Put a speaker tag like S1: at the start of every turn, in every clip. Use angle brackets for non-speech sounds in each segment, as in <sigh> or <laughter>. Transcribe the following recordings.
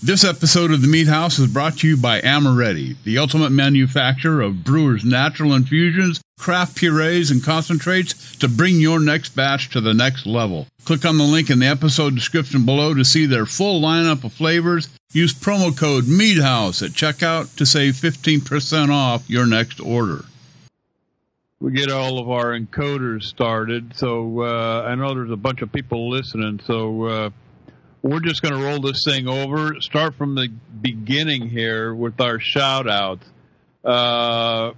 S1: This episode of the Mead House is brought to you by Amoretti, the ultimate manufacturer of brewers' natural infusions, craft purees, and concentrates to bring your next batch to the next level. Click on the link in the episode description below to see their full lineup of flavors. Use promo code MEADHOUSE at checkout to save 15% off your next order.
S2: We get all of our encoders started, so uh, I know there's a bunch of people listening, so uh, we're just going to roll this thing over, start from the beginning here with our shout outs. Uh,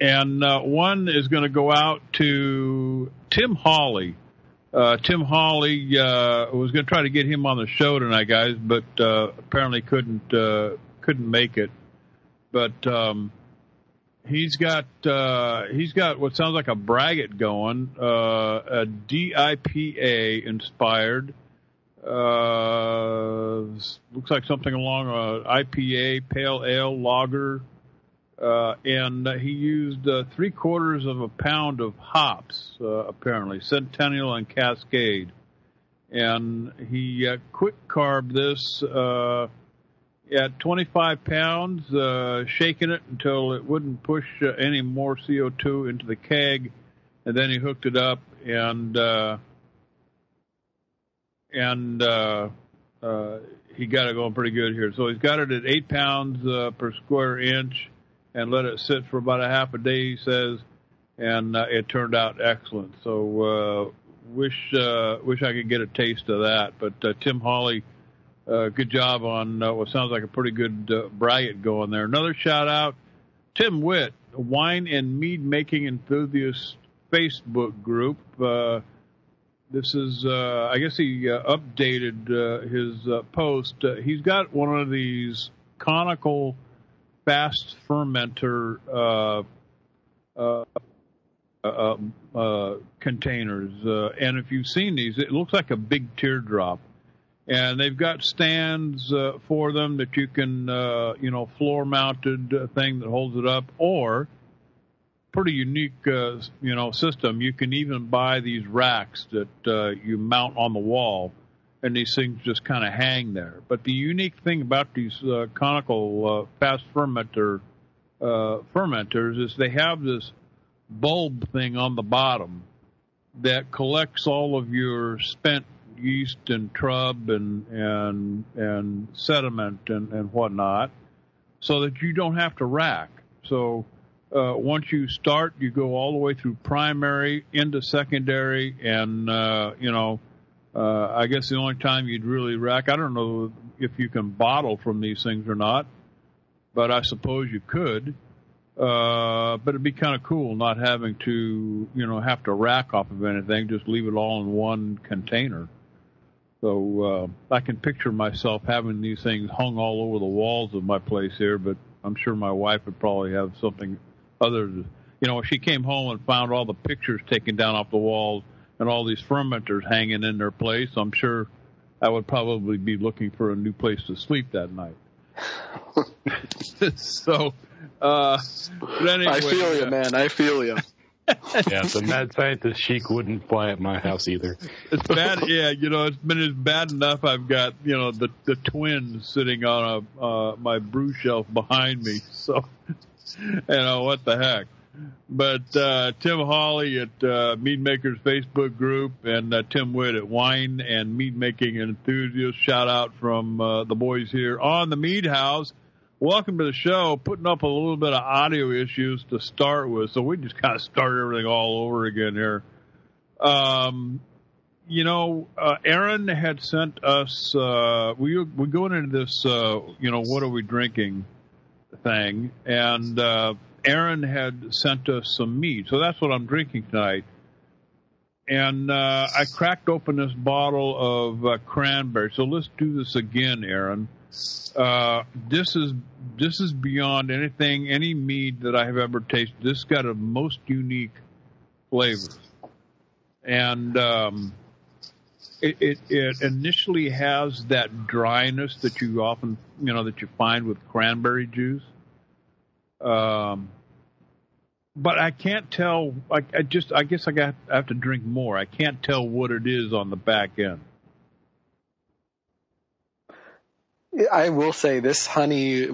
S2: and uh, one is going to go out to Tim Hawley. Uh, Tim Hawley uh, was going to try to get him on the show tonight, guys, but uh, apparently couldn't uh, couldn't make it. But um, he's got he's got what sounds like a braggot going, a DIPA inspired uh, looks like something along a IPA, pale ale, lager, uh, and he used uh, three quarters of a pound of hops, uh, apparently Centennial and Cascade, and he uh, quick carb this at 25 pounds, shaking it until it wouldn't push any more CO2 into the keg, and then he hooked it up and. And uh, uh, he got it going pretty good here. So he's got it at eight pounds uh, per square inch, and let it sit for about a half a day. He says, and uh, it turned out excellent. So uh, wish uh, wish I could get a taste of that. But uh, Tim Hawley, uh, good job on uh, what sounds like a pretty good uh, braggot going there. Another shout out, Tim Witt, wine and mead making enthusiast Facebook group. Uh, this is, uh, I guess he uh, updated uh, his uh, post. Uh, he's got one of these conical fast fermenter uh, uh, containers. And if you've seen these, it looks like a big teardrop. And they've got stands for them that you can, you know, floor mounted thing that holds it up, or pretty unique, uh, you know, system. You can even buy these racks that uh, you mount on the wall, and these things just kind of hang there. But the unique thing about these uh, conical uh, fast fermenter uh, fermenters is they have this bulb thing on the bottom that collects all of your spent yeast and trub and and and sediment and, and whatnot, so that you don't have to rack. So uh, once you start, you go all the way through primary into secondary, and uh, you know, uh, I guess the only time you'd really rack, I don't know if you can bottle from these things or not, but I suppose you could. Uh, but it'd be kind of cool not having to, you know, have to rack off of anything. Just leave it all in one container. So uh, I can picture myself having these things hung all over the walls of my place here, but I'm sure my wife would probably have something other. You know, she came home and found all the pictures taken down off the walls and all these fermenters hanging in their place. I'm sure I would probably be looking for a new place to sleep that night. <laughs> so, uh, but anyway,
S3: I feel you,
S2: uh,
S3: man. I feel you. <laughs>
S4: Yeah, the mad scientist chic wouldn't fly at my house either.
S2: It's bad. <laughs> Yeah, you know, it's been it's bad enough. I've got you know the the twins sitting on a uh, my brew shelf behind me. So, <laughs> you know what the heck. But uh, Tim Hawley at uh, Mead Makers Facebook group and uh, Tim Witt at Wine and Mead Making Enthusiast. Shout out from uh, the boys here on the Mead House. Welcome to the show. Putting up a little bit of audio issues to start with, so we just kind of start everything all over again here. Um, you know, uh, Aaron had sent us. Uh, we we're going into this. You know, what are we drinking? Thing, and uh, Aaron had sent us some mead, so that's what I'm drinking tonight. And uh, I cracked open this bottle of uh, cranberry. So let's do this again, Aaron. Uh, this is this is beyond anything, any mead that I have ever tasted. This got a most unique flavor, and um, it, it it initially has that dryness that you often you know that you find with cranberry juice. Um, but I can't tell. I, I just, I guess I got I have to drink more. I can't tell what it is on the back end.
S3: I will say this honey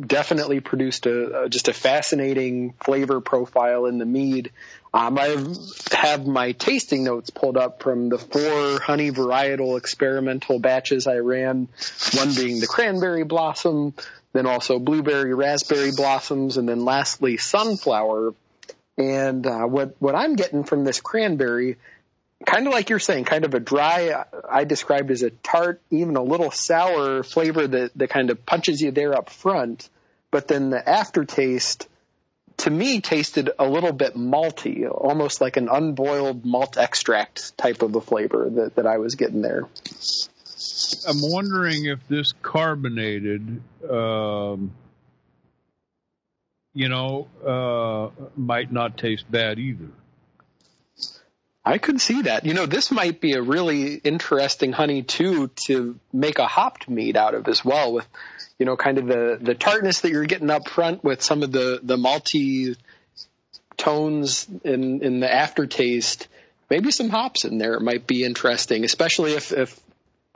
S3: definitely produced a, just a fascinating flavor profile in the mead. Um, I have my tasting notes pulled up from the four honey varietal experimental batches I ran. One being the cranberry blossom, then also blueberry raspberry blossoms, and then lastly sunflower. And uh, what what I'm getting from this cranberry kind of like you're saying, kind of a dry, I described as a tart, even a little sour flavor that, that kind of punches you there up front. But then the aftertaste, to me, tasted a little bit malty, almost like an unboiled malt extract type of a flavor that, that I was getting there.
S2: I'm wondering if this carbonated, um, you know, uh, might not taste bad either.
S3: I could see that. You know, this might be a really interesting honey too to make a hopped mead out of as well with, you know, kind of the, the tartness that you're getting up front with some of the, the malty tones in, in the aftertaste. Maybe some hops in there might be interesting, especially if, if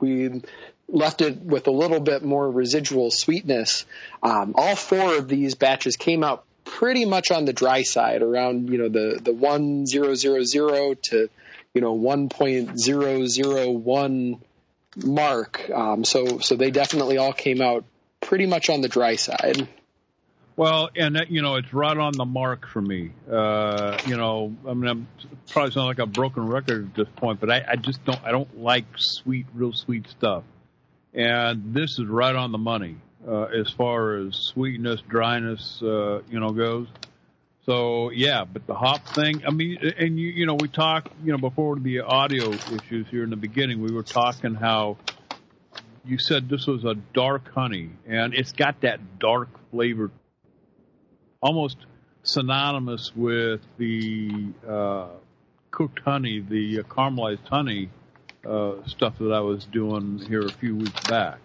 S3: we left it with a little bit more residual sweetness. Um, all four of these batches came out pretty much on the dry side, around you know the the one zero zero zero to you know one point zero zero one mark. Um, so so they definitely all came out pretty much on the dry side.
S2: Well, and that, you know, it's right on the mark for me. Uh, you know, I mean, I'm probably sound like a broken record at this point, but I, I just don't, I don't like sweet, real sweet stuff. And this is right on the money uh, as far as sweetness, dryness, uh, you know, goes. So yeah, but the hop thing, I mean, and you, you know, we talked, you know, before the audio issues here in the beginning, we were talking how you said this was a dark honey, and it's got that dark flavor, almost synonymous with the uh, cooked honey, the uh, caramelized honey uh, stuff that I was doing here a few weeks back.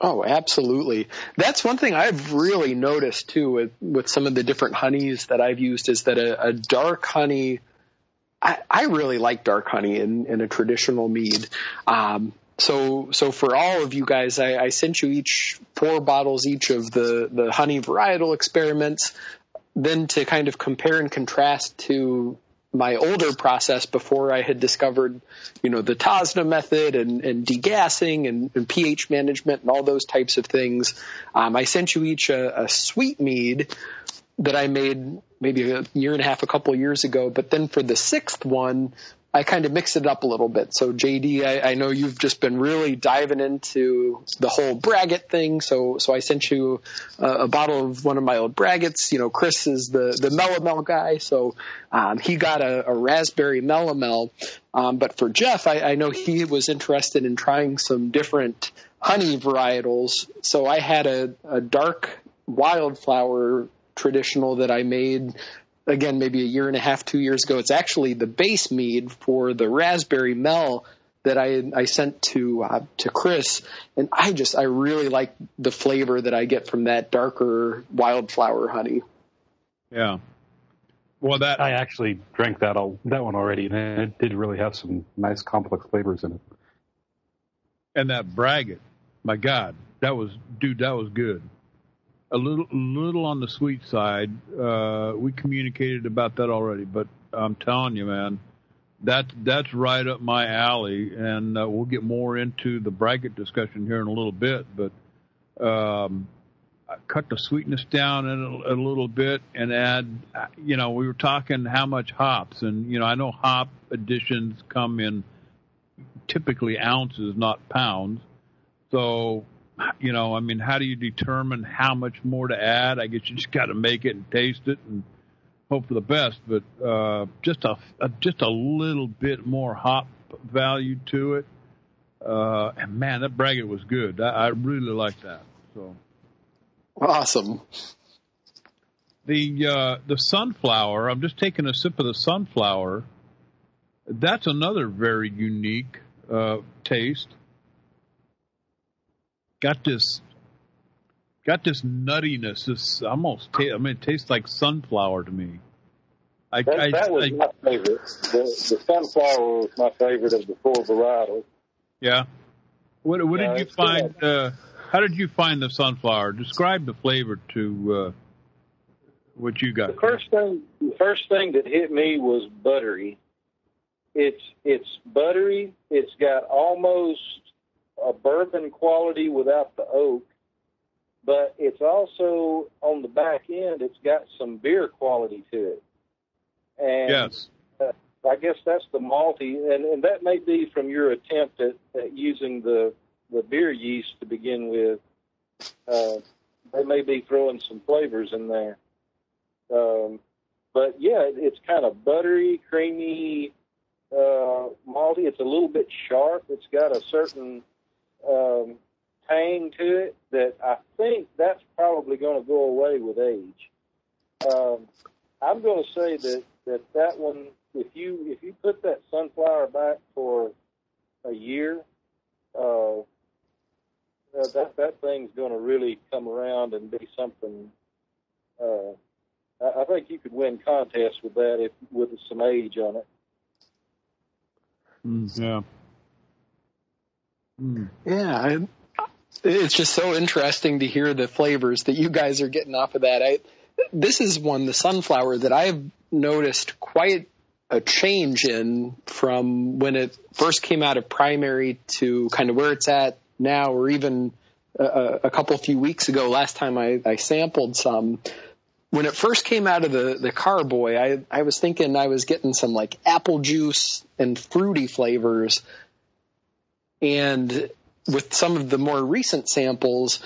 S3: Oh, absolutely. That's one thing I've really noticed too with, with some of the different honeys that I've used is that a, a dark honey, I, I, really like dark honey in, in a traditional mead. Um, so, so for all of you guys, I, I, sent you each four bottles each of the, the honey varietal experiments. Then to kind of compare and contrast to my older process before I had discovered, you know, the TOSNA method and, and degassing and, and, pH management and all those types of things. Um, I sent you each a, a sweet mead that I made maybe a year and a half, a couple years ago. But then for the sixth one, I kind of mixed it up a little bit. So JD, I, I, know you've just been really diving into the whole braggot thing. So, so I sent you a, a bottle of one of my old braggots. You know, Chris is the, the melomel guy. So, um, he got a, a raspberry melomel. Um, but for Jeff, I, I know he was interested in trying some different honey varietals. So I had a, a dark wildflower traditional that I made again maybe a year and a half, two years ago. It's actually the base mead for the raspberry mel that I I sent to uh, to Chris, and I just I really like the flavor that I get from that darker wildflower honey.
S2: Yeah. Well, that
S4: I actually drank that all, that one already, and it did really have some nice complex flavors in it.
S2: And that braggot, my God, that was dude, that was good a little little on the sweet side. Uh, we communicated about that already, but I'm telling you, man, that that's right up my alley, and uh, we'll get more into the braggot discussion here in a little bit. But um, cut the sweetness down a, a little bit and add. You know, we were talking how much hops, and you know, I know hop additions come in typically ounces, not pounds. So you know, I mean, how do you determine how much more to add? I guess you just got to make it and taste it and hope for the best. But uh, just a, a just a little bit more hop value to it. Uh, and man, that braggot was good. I, I really like that. So
S3: awesome.
S2: The uh, the sunflower. I'm just taking a sip of the sunflower. That's another very unique uh, taste got this got this nuttiness. This almost ta- I mean, it tastes like sunflower to me.
S5: I, that, I, that was I, my favorite. The, the sunflower was my favorite of the four varietals.
S2: Yeah. What, what did you find? Uh, how did you find the sunflower? Describe the flavor to uh, what you got.
S5: The first thing, the first thing that hit me was buttery. It's it's buttery. It's got almost a bourbon quality without the oak, but it's also on the back end. It's got some beer quality to it. And
S2: yes.
S5: Uh, I guess that's the malty, and, and that may be from your attempt at, at using the the beer yeast to begin with. Uh, they may be throwing some flavors in there. Um, but yeah, it's kind of buttery, creamy, uh, malty. It's a little bit sharp. It's got a certain um, tang to it that I think that's probably going to go away with age. Um, I'm going to say that that that one, if you if you put that sunflower back for a year, uh, that that thing's going to really come around and be something. Uh, I, I think you could win contests with that if with some age on it.
S2: Mm, yeah.
S3: Mm. Yeah, it's just so interesting to hear the flavors that you guys are getting off of that. I this is one the sunflower that I've noticed quite a change in from when it first came out of primary to kind of where it's at now, or even a, a couple few weeks ago. Last time I, I sampled some, when it first came out of the the carboy, I I was thinking I was getting some like apple juice and fruity flavors, and with some of the more recent samples,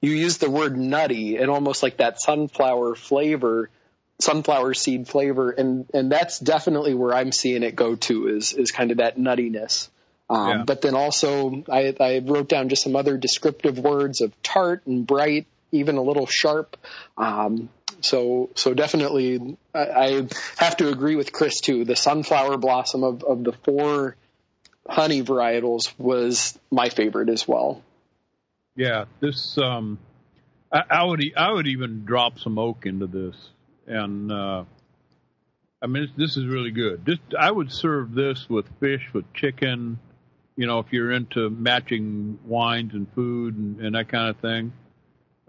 S3: you use the word nutty and almost like that sunflower flavor, sunflower seed flavor, and and that's definitely where I'm seeing it go to is is kind of that nuttiness. Um, yeah. But then also, I, I wrote down just some other descriptive words of tart and bright, even a little sharp. Um, so so definitely, I, I have to agree with Chris too. The sunflower blossom of, of the four honey varietals was my favorite as well.
S2: Yeah, this um, I, I would I would even drop some oak into this, and uh, I mean this is really good. This I would serve this with fish, with chicken. You know, if you're into matching wines and food and, and that kind of thing.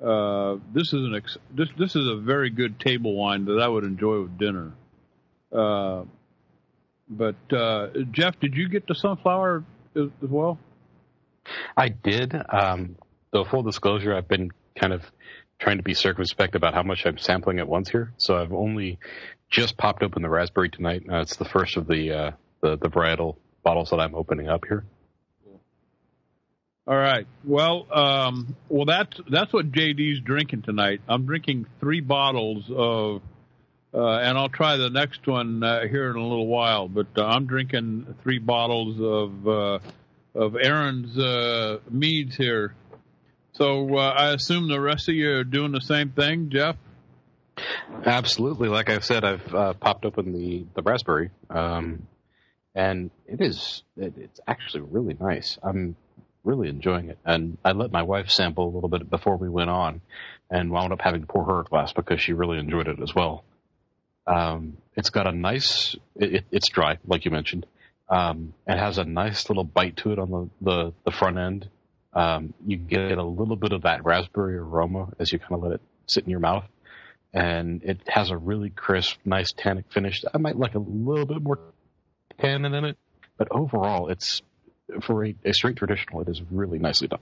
S2: Uh, this is an ex- this this is a very good table wine that I would enjoy with dinner. Uh, but uh, Jeff, did you get the sunflower as, as well?
S4: I did. Um, though full disclosure, I've been kind of trying to be circumspect about how much I'm sampling at once here. So I've only just popped open the raspberry tonight. Uh, it's the first of the, uh, the the varietal bottles that I'm opening up here.
S2: All right. Well, um, well, that's that's what JD's drinking tonight. I'm drinking three bottles of, uh, and I'll try the next one uh, here in a little while. But uh, I'm drinking three bottles of uh, of Aaron's uh, meads here. So uh, I assume the rest of you are doing the same thing, Jeff.
S4: Absolutely. Like I said, I've popped open the the raspberry, um, and it is it, it's actually really nice. I'm really enjoying it. And I let my wife sample a little bit before we went on and wound up having to pour her a glass because she really enjoyed it as well. Um, it's got a nice, it, it's dry, like you mentioned. Um, it has a nice little bite to it on the, the, the front end. Um, you get a little bit of that raspberry aroma as you kind of let it sit in your mouth. And it has a really crisp, nice tannic finish. I might like a little bit more tannin in it, but overall, it's for a, a straight traditional, it is really nicely done.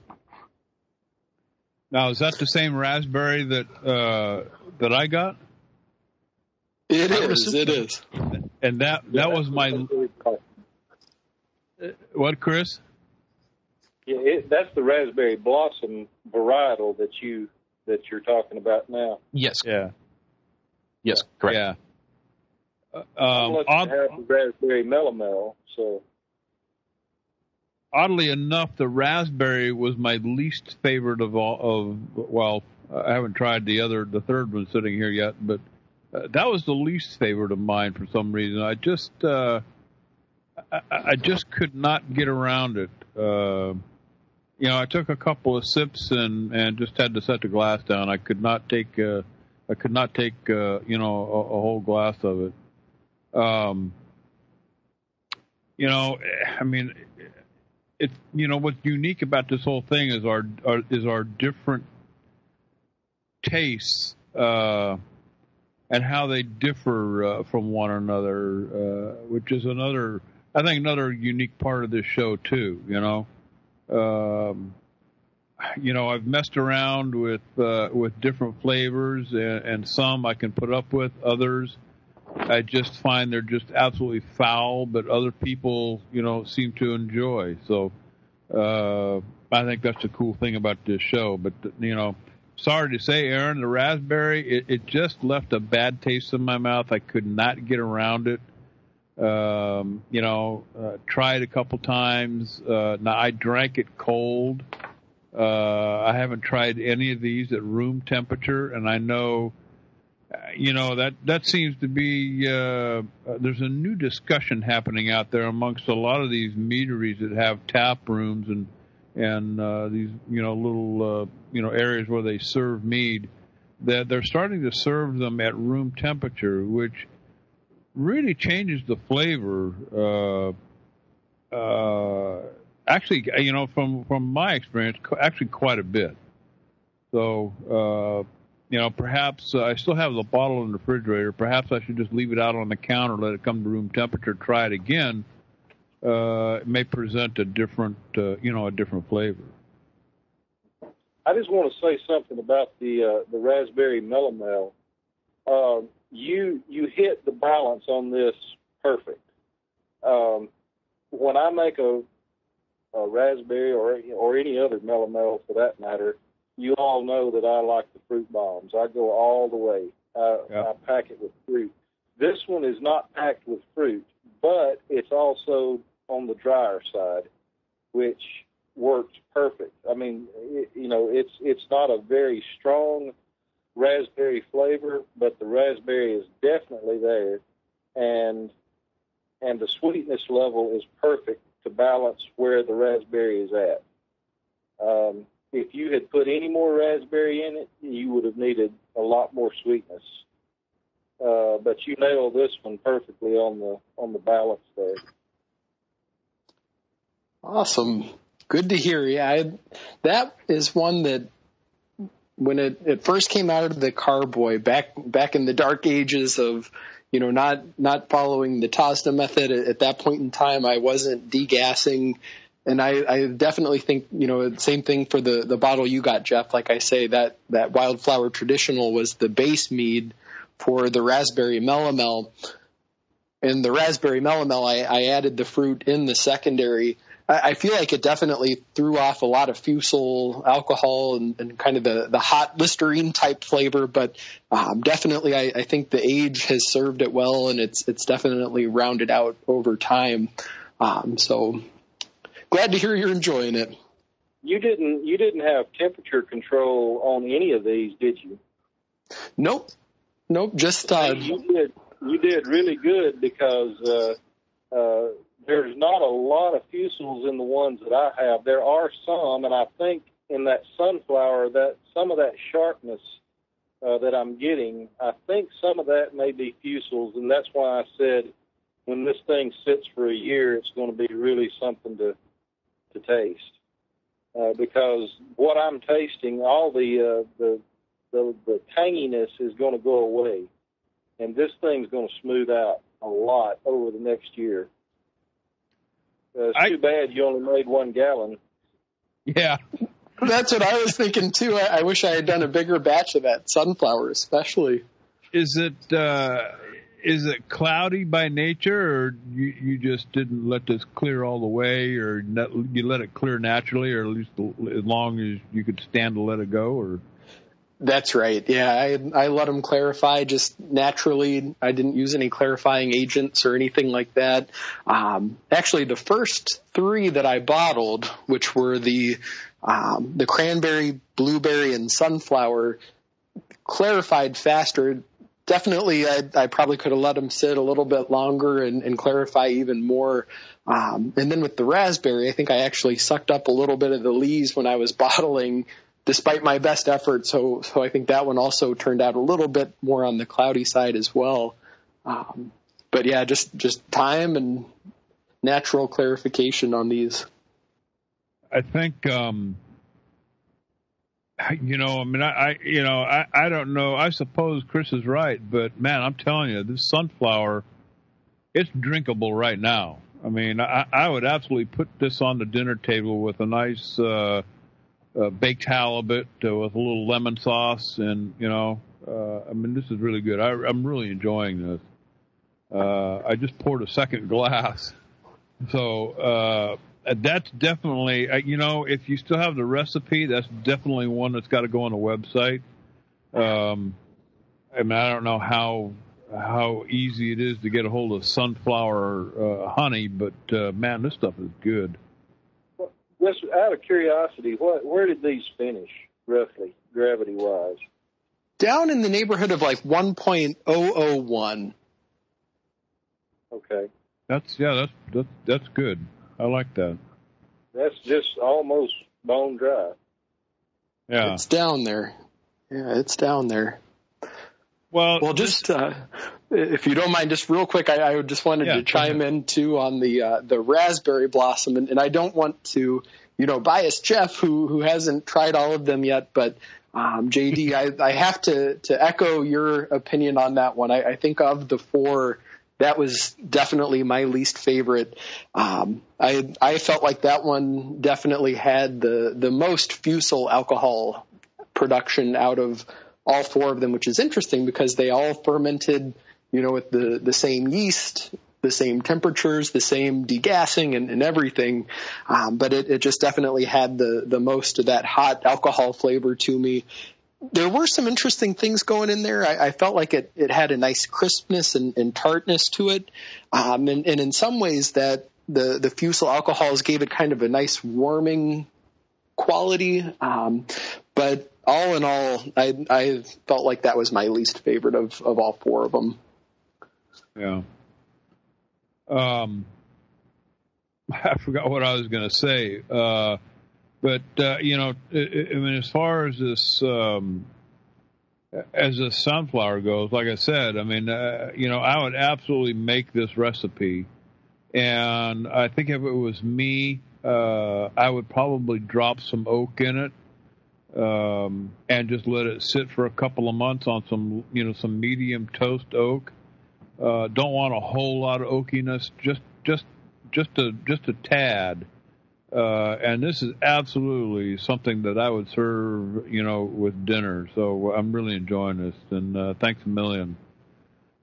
S2: Now, is that the same raspberry that uh, that I got?
S3: It is. It is.
S2: And that that was my. What, Chris?
S5: Yeah, it, that's the raspberry blossom varietal that you that you're talking about now.
S4: Yes.
S2: Yeah.
S4: Yes. Correct.
S2: Yeah.
S5: Uh, um, have the raspberry melomel, so
S2: oddly enough, the raspberry was my least favorite of all. Of well, I haven't tried the other, the third one sitting here yet, but uh, that was the least favorite of mine for some reason. I just, uh, I, I just could not get around it. Uh, you know, I took a couple of sips and and just had to set the glass down. I could not take, uh, I could not take, uh, you know, a, a whole glass of it. Um, you know, I mean, it you know what's unique about this whole thing is our, our is our different tastes uh, and how they differ uh, from one another, uh, which is another I think another unique part of this show too. You know, um, you know I've messed around with uh, with different flavors and, and some I can put up with, others. I just find they're just absolutely foul, but other people, you know, seem to enjoy. So uh, I think that's the cool thing about this show. But you know, sorry to say, Aaron, the raspberry it, it just left a bad taste in my mouth. I could not get around it. Um, you know, uh, tried a couple times. Uh, now I drank it cold. Uh, I haven't tried any of these at room temperature, and I know you know that that seems to be uh, uh, there's a new discussion happening out there amongst a lot of these meaderies that have tap rooms and and uh, these you know little uh, you know areas where they serve mead that they're starting to serve them at room temperature, which really changes the flavor. Uh, uh, actually, you know, from from my experience, actually quite a bit. So uh, you know, perhaps uh, I still have the bottle in the refrigerator. Perhaps I should just leave it out on the counter, let it come to room temperature, try it again. Uh, it may present a different, uh, you know, a different flavor.
S5: I just want to say something about the uh, the raspberry melomel. Uh, you you hit the balance on this perfect. Um, when I make a, a raspberry or or any other melomel for that matter, you all know that I like the fruit bombs. I go all the way. I. I pack it with fruit. This one is not packed with fruit, but it's also on the drier side, which works perfect. I mean, it, you know, it's it's not a very strong raspberry flavor, but the raspberry is definitely there, and and the sweetness level is perfect to balance where the raspberry is at. Um, if you had put any more raspberry in it, you would have needed a lot more sweetness. Uh, but you nailed this one perfectly on the on the balance there.
S3: Awesome, good to hear. Yeah, I, that is one that when it, it first came out of the carboy back back in the dark ages of you know not not following the TOSNA method at, at that point in time, I wasn't degassing and I, I definitely think you know same thing for the the bottle you got, Jeff. Like I say, that that Wildflower Traditional was the base mead for the Raspberry Melomel. And the Raspberry Melomel, I, I added the fruit in the secondary. I, I feel like it definitely threw off a lot of fusel alcohol and, and kind of the, the hot Listerine type flavor, but um, definitely I, I think the age has served it well, and it's it's definitely rounded out over time. Um, so glad to hear you're enjoying it.
S5: You didn't you didn't have temperature control on any of these, did you?
S3: Nope, nope. Just uh,
S5: you did you did really good because uh, uh, there's not a lot of fusels in the ones that I have. There are some, and I think in that sunflower that some of that sharpness uh, that I'm getting, I think some of that may be fusels, and that's why I said when this thing sits for a year, it's going to be really something to to taste uh, because what I'm tasting, all the uh, the, the the tanginess is going to go away, and this thing's going to smooth out a lot over the next year. Uh, it's I, too bad you only made one gallon.
S2: Yeah. <laughs>
S3: That's what I was thinking too. I, I, wish I had done a bigger batch of that sunflower, especially.
S2: Is it uh, is it cloudy by nature, or you, you just didn't let this clear all the way, or not, you let it clear naturally, or at least as long as you could stand to let it go, or?
S3: That's right. Yeah, I I let them clarify just naturally. I didn't use any clarifying agents or anything like that. Um, actually, the first three that I bottled, which were the um, the cranberry, blueberry, and sunflower, clarified faster definitely I, I probably could have let them sit a little bit longer and, and clarify even more. Um, and then with the raspberry, I think I actually sucked up a little bit of the lees when I was <laughs> bottling, despite my best effort. So, so I think that one also turned out a little bit more on the cloudy side as well. Um, but yeah, just just time and natural clarification on these.
S2: I think um, you know, I mean, I, I you know, I, I don't know. I suppose Chris is right, but man, I'm telling you, this sunflower, it's drinkable right now. I mean, I, I would absolutely put this on the dinner table with a nice uh, uh, baked halibut uh, with a little lemon sauce, and you know, uh, I mean, this is really good. I, I'm really enjoying this. Uh, I just poured a second glass, so uh, that's definitely uh, you know if you still have the recipe, that's definitely one that's got to go on the website. Um, I mean, I don't know how how easy it is to get a hold of sunflower uh, honey, but uh, man, this stuff is good.
S5: Just out of curiosity, what where did these finish roughly, gravity wise?
S3: Down in the neighborhood of like 1.001.
S5: Okay,
S2: That's yeah, that's that's that's good. I like that.
S5: that's just almost bone dry.
S2: Yeah.
S3: It's down there. Yeah, it's down there.
S2: Well,
S3: Well, just uh, if you don't mind, just real quick, I, I just wanted
S2: Yeah,
S3: to chime in too on the uh, the raspberry blossom, and, and I don't want to, you know, bias Jeff who who hasn't tried all of them yet, but um, JD, <laughs> I, I have to to echo your opinion on that one. I, I think of the four, that was definitely my least favorite. Um, I I felt like that one definitely had the the most fusel alcohol production out of all four of them, which is interesting because they all fermented, you know, with the, the same yeast, the same temperatures, the same degassing and, and everything. Um, but it, it just definitely had the, the most of that hot alcohol flavor to me. There were some interesting things going in there. I, I felt like it, it had a nice crispness and, and tartness to it. Um, and, and in some ways that the, the fusel alcohols gave it kind of a nice warming quality. Um, but all in all, I, I felt like that was my least favorite of, of all four of them.
S2: Yeah. Um, <laughs> I forgot what I was going to say. Uh, but uh, you know, I, mean, as far as this, um, as the sunflower goes, like I said, I mean, uh, you know, I would absolutely make this recipe, and I think if it was me, uh, I would probably drop some oak in it. Um, and just let it sit for a couple of months on some, you know, some medium toast oak. Uh, don't want a whole lot of oakiness, just just just a just a tad. Uh, and this is absolutely something that I would serve, you know, with dinner. So I'm really enjoying this, and uh, thanks a million.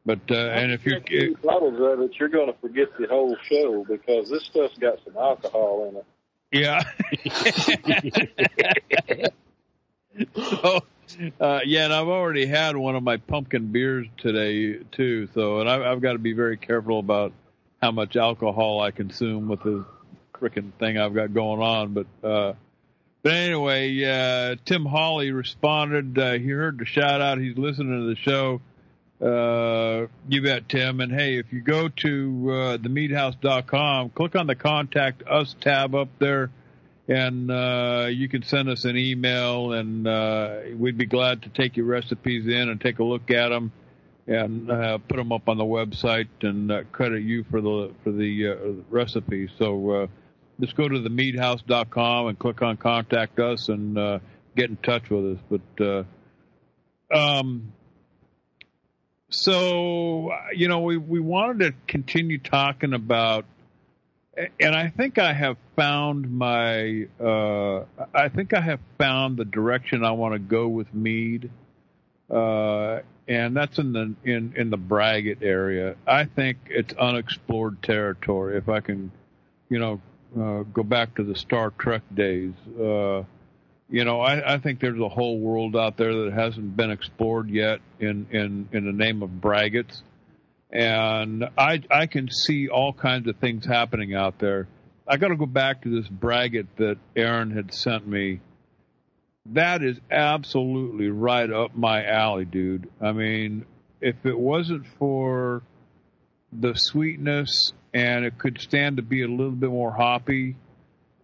S2: But uh, and if you're,
S5: Two bottles of it, you're going to forget the whole show because this stuff's got some alcohol in it.
S2: yeah. so, <laughs> <laughs> uh, yeah, and I've already had one of my pumpkin beers today too. So, and I, I've got to be very careful about how much alcohol I consume with this freaking thing I've got going on. But, uh, but anyway, uh, Tim Hawley responded. Uh, he heard the shout out. He's listening to the show. Uh, you bet, Tim. And hey, if you go to uh, themeadhouse.com, click on the contact us tab up there and uh, you can send us an email, and uh, we'd be glad to take your recipes in and take a look at them, and uh, put them up on the website, and uh, credit you for the for the uh, recipe. So uh, just go to themeadhouse.com and click on contact us and get in touch with us. But um, so you know, we we wanted to continue talking about and I think I have found my. Uh, I think I have found the direction I want to go with mead, uh, and that's in the in in the Braggot area. I think it's unexplored territory. If I can, you know, uh, go back to the Star Trek days. Uh, you know, I, I think there's a whole world out there that hasn't been explored yet in in in the name of Braggot's and I I can see all kinds of things happening out there. I got to go back to this Braggot that Aaron had sent me. That is absolutely right up my alley, dude. I mean, if it wasn't for the sweetness and it could stand to be a little bit more hoppy,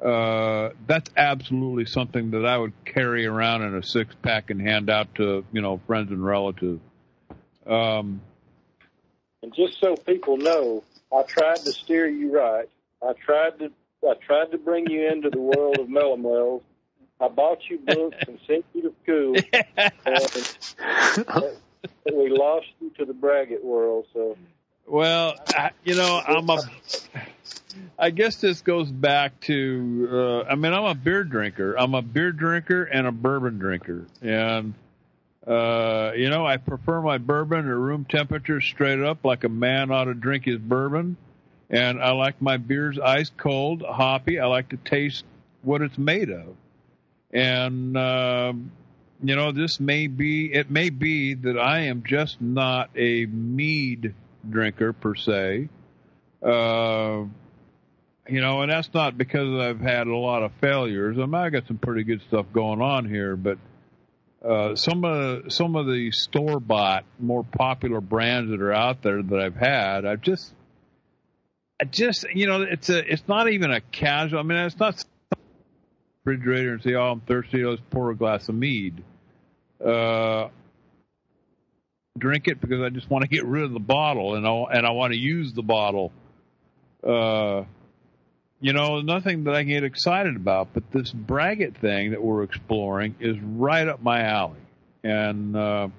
S2: uh, that's absolutely something that I would carry around in a six pack and hand out to you know friends and relatives. Um,
S5: And just so people know, I tried to steer you right. I tried to I tried to bring you into the world of melomels. I bought you books and sent you to school. <laughs> and we lost you to the braggot world. So,
S2: well, I, you know, I'm a. I guess this goes back to. Uh, I mean, I'm a beer drinker. I'm a beer drinker and a bourbon drinker, and uh, you know, I prefer my bourbon at room temperature, straight up, like a man ought to drink his bourbon. And I like my beers ice cold, hoppy. I like to taste what it's made of. And uh, you know, this may be. It may be that I am just not a mead drinker per se. Uh, you know, and that's not because I've had a lot of failures. I mean, I got some pretty good stuff going on here, but uh, some of some of the store bought more popular brands that are out there that I've had, I've just, I just, you know, it's a, it's not even a casual. I mean, it's not refrigerator and say, "Oh, I'm thirsty. Let's pour a glass of mead." Uh, drink it because I just want to get rid of the bottle and I and I want to use the bottle. Uh, you know, nothing that I can get excited about, but this braggot thing that we're exploring is right up my alley. And, uh,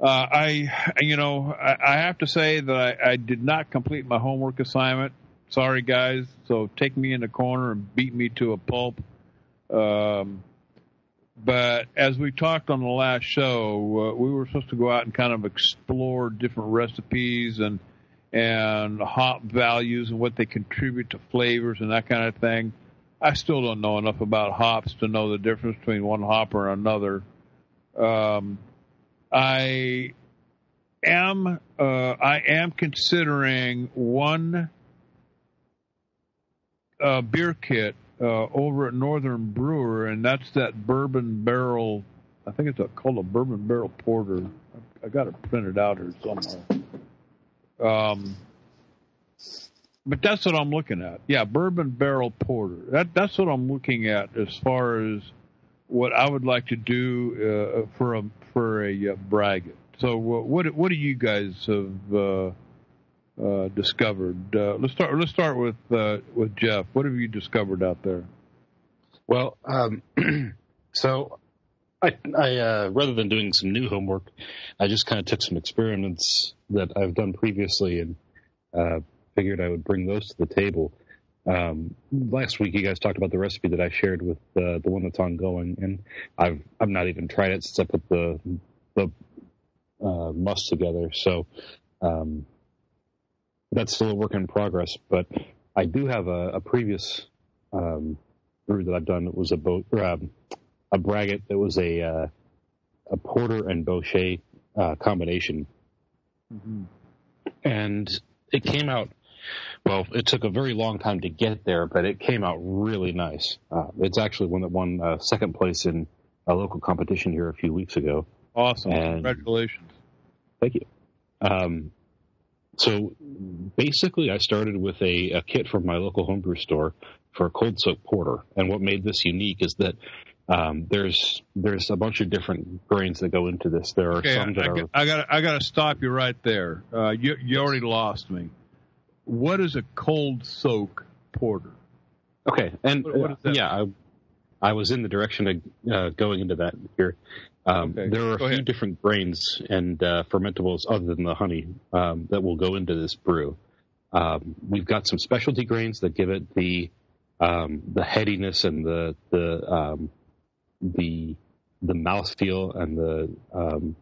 S2: uh, I, you know, I, I, have to say that I, I, did not complete my homework assignment. Sorry, guys. So take me in the corner and beat me to a pulp. Um, but as we talked on the last show, uh, we were supposed to go out and kind of explore different recipes and and hop values and what they contribute to flavors and that kind of thing. I still don't know enough about hops to know the difference between one hop or another. Um, I am uh, I am considering one uh, beer kit uh, over at Northern Brewer, and that's that bourbon barrel. I think it's a, called a bourbon barrel porter. I got it printed out here somewhere. Um, but that's what I'm looking at. Yeah, bourbon barrel porter. That that's what I'm looking at as far as what I would like to do uh, for a for a uh, braggot. So uh, what what do you guys have uh, uh, discovered? Uh, let's start let's start with with Jeff. What have you discovered out there?
S4: Well, um, <clears throat> so I, I uh, rather than doing some new homework, I just kind of took some experiments that I've done previously and uh, figured I would bring those to the table. Um, last week, you guys talked about the recipe that I shared with uh, the one that's ongoing, and I've I've not even tried it since I put the the uh, must together. So um, that's still a work in progress. But I do have a, a previous um, brew that I've done. It was a boat. Um, a braggot that was a uh, a porter and bochet uh, combination, mm-hmm. and it came out. Well, it took a very long time to get there, but it came out really nice. Uh, it's actually one that won uh, second place in a local competition here a few weeks ago.
S2: Awesome! And Congratulations!
S4: Thank you. Um, so basically, I started with a, a, kit from my local homebrew store for a cold soak porter. And what made this unique is that um, there's there's a bunch of different grains that go into this. There are okay, some that I, are.
S2: I got I got to stop you right there. Uh, you you already lost me. What is a cold soak porter?
S4: Okay, and what, what yeah, I, I, was in the direction of uh, going into that here. Um, okay. There are a few ahead. different grains and uh, fermentables other than the honey um, that will go into this brew. Um, we've got some specialty grains that give it the um, the headiness and the the um, the the mouthfeel and the um,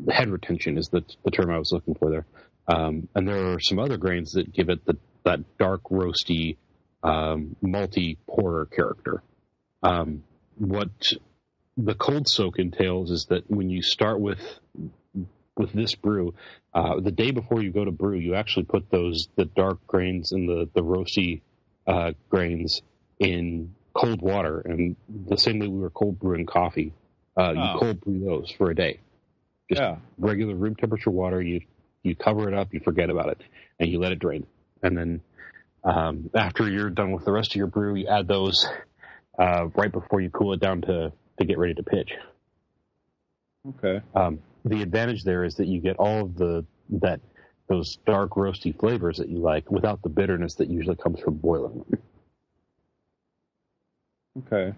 S4: the head retention is the the term I was looking for there. Um, and there are some other grains that give it the that dark roasty um, malty character. Um, what the cold soak entails is that when you start with with this brew, uh, the day before you go to brew, you actually put those the dark grains and the the roasty uh, grains in cold water, and the same way we were cold brewing coffee, uh, you oh. cold brew those for a day. Just yeah. regular room temperature water. You you cover it up, you forget about it, and you let it drain. And then um, after you're done with the rest of your brew, you add those uh, right before you cool it down to to get ready to pitch.
S2: Okay.
S4: Um, the advantage there is that you get all of the that those dark roasty flavors that you like without the bitterness that usually comes from boiling them.
S2: Okay.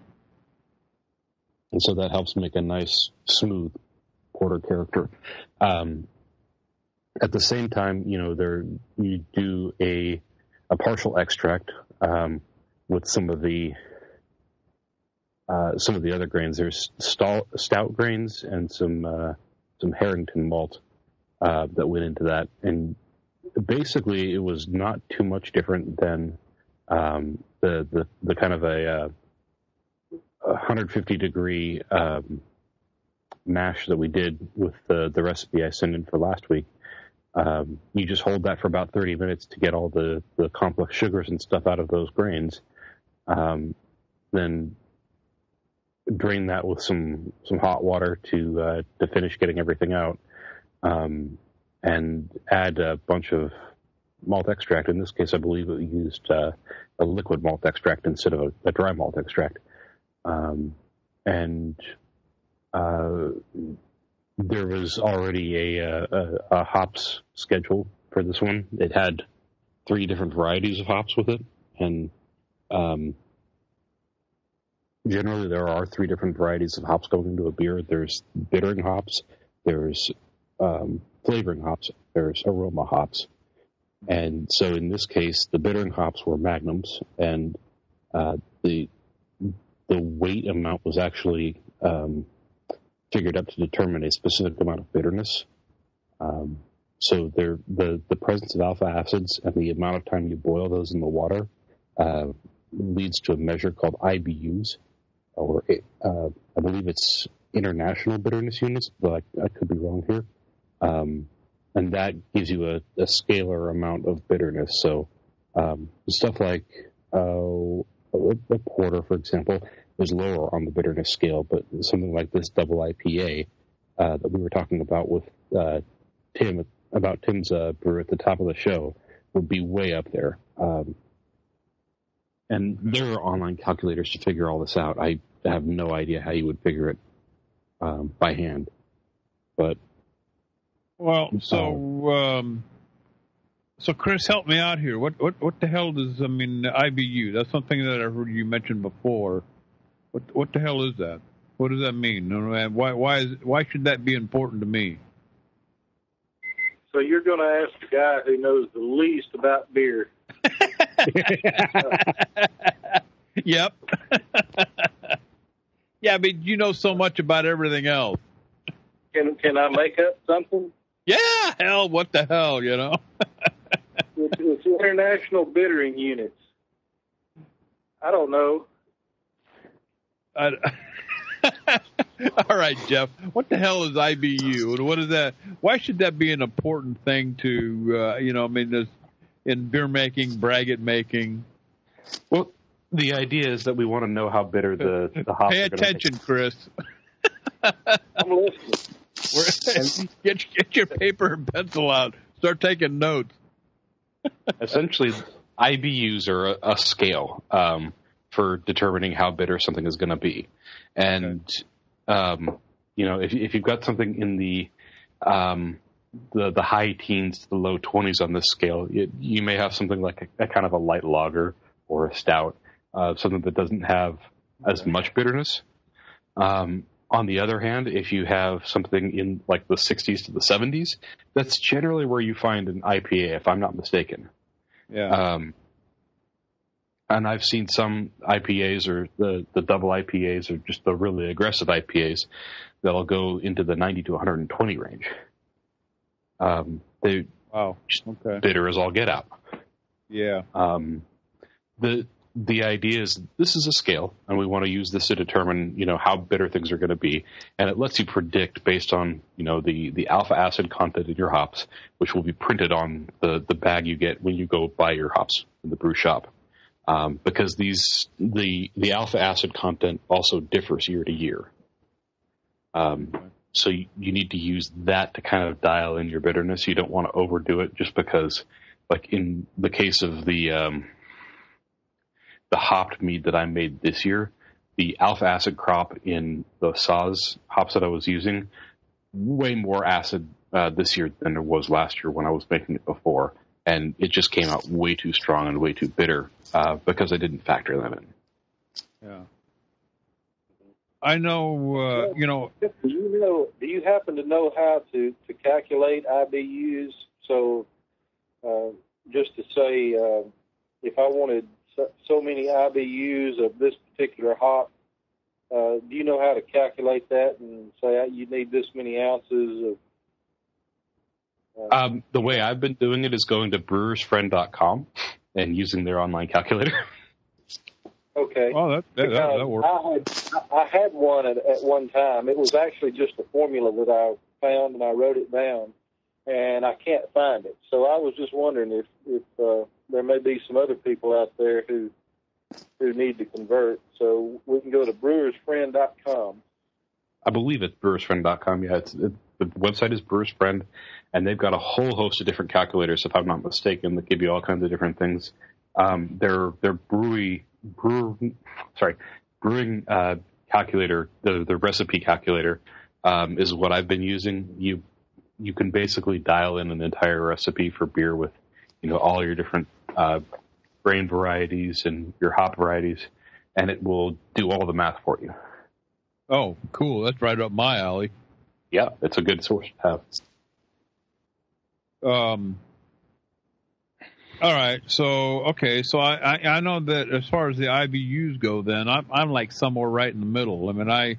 S4: And so that helps make a nice, smooth porter character. Um, at the same time, you know, there you do a a partial extract um, with some of the uh, some of the other grains. There's stout, stout grains and some uh, some Harrington malt uh, that went into that, and basically it was not too much different than um, the, the the kind of a, 150 uh, degree um, mash that we did with the the recipe I sent in for last week. Um, you just hold that for about 30 minutes to get all the, the complex sugars and stuff out of those grains. Um, then drain that with some, some hot water to, uh, to finish getting everything out. Um, and add a bunch of malt extract. In this case, I believe we used uh, a liquid malt extract instead of a, a dry malt extract. Um, and uh, there was already a, a, a, hops schedule for this one. It had three different varieties of hops with it, and um, generally there are three different varieties of hops going into a beer. There's bittering hops, there's um, flavoring hops, there's aroma hops, and so in this case, the bittering hops were magnums, and uh, the the weight amount was actually um, figured out to determine a specific amount of bitterness. Um, so the the presence of alpha acids and the amount of time you boil those in the water uh, leads to a measure called IBUs, or uh, I believe it's international bitterness units, but I, I could be wrong here. Um, and that gives you a, a, scalar amount of bitterness. So um, stuff like uh, a, porter, for example, was lower on the bitterness scale, but something like this double IPA uh, that we were talking about with uh, Tim about Tim's uh, brew at the top of the show would be way up there. Um, and there are online calculators to figure all this out. I have no idea how you would figure it um, by hand, but
S2: well, so um, so Chris, help me out here. What what what the hell does I mean IBU? That's something that I heard you mention before. What what the hell is that? What does that mean? Why why is why should that be important to me?
S5: So you're going to ask the guy who knows the least about beer. <laughs>
S2: yep. <laughs> yeah, but you know so much about everything else.
S5: Can can I make up something?
S2: Yeah, hell, what the hell, you know? <laughs>
S5: it's, it's international bittering units. I don't know.
S2: I, <laughs> all right, Jeff. What the hell is IBU, and what is that? Why should that be an important thing to uh, you know? I mean, this in beer making, braggot making.
S4: Well, the idea is that we want to know how bitter the the hops.
S2: Pay attention, Chris. <laughs>
S5: I'm listening. <laughs>
S2: get get your paper and pencil out. Start taking notes.
S4: Essentially, IBUs are a, a scale. Um, for determining how bitter something is going to be. And, um, you know, if, if you've got something in the, um, the, the high teens to the low 20s on this scale, you, you may have something like a, a, kind of a light lager or a stout, uh, something that doesn't have as much bitterness. Um, on the other hand, if you have something in like the 60s to the 70s, that's generally where you find an IPA, if I'm not mistaken.
S2: Yeah.
S4: Um, and I've seen some IPAs or the, the double IPAs or just the really aggressive IPAs that'll go into the 90 to 120 range. Um, they
S2: wow, okay,
S4: bitter as all get out.
S2: Yeah.
S4: Um, the the idea is this is a scale, and we want to use this to determine you know how bitter things are going to be, and it lets you predict based on you know the the alpha acid content in your hops, which will be printed on the the bag you get when you go buy your hops in the brew shop um, because these the the alpha acid content also differs year to year. Um, so you, you, need to use that to kind of dial in your bitterness. You don't want to overdo it just because, like in the case of the um, the hopped mead that I made this year, the alpha acid crop in the Saaz hops that I was using, way more acid uh, this year than there was last year when I was making it before, and it just came out way too strong and way too bitter uh, because I didn't factor them in.
S2: Yeah. I know, uh, you know.
S5: Do you know? Do you happen to know how to to calculate IBUs? So, uh, just to say, uh, if I wanted so, so, many IBUs of this particular hop, uh, do you know how to calculate that and say you need this many ounces of?
S4: Uh, um, the way I've been doing it is going to brewersfriend.com and using their online calculator. <laughs>
S5: Okay.
S2: Oh, that that, that, that works.
S5: I had I had one at, at one time. It was actually just a formula that I found and I wrote it down, and I can't find it. So I was just wondering if if uh, there may be some other people out there who who need to convert. So we can go to brewersfriend.com.
S4: I believe it's brewersfriend.com. Yeah, it's, it, the website is brewersfriend, and they've got a whole host of different calculators, if I'm not mistaken, that give you all kinds of different things. Um, their their brewery brew, sorry, brewing uh, calculator, the the recipe calculator, um, is what I've been using. You you can basically dial in an entire recipe for beer with, you know, all your different uh, grain varieties and your hop varieties, and it will do all the math for you.
S2: Oh, cool! That's right up my alley.
S4: Yeah, it's a good source to have.
S2: Um, all right. So okay. So I, I, I know that as far as the IBUs go, then I'm I'm like somewhere right in the middle. I mean, I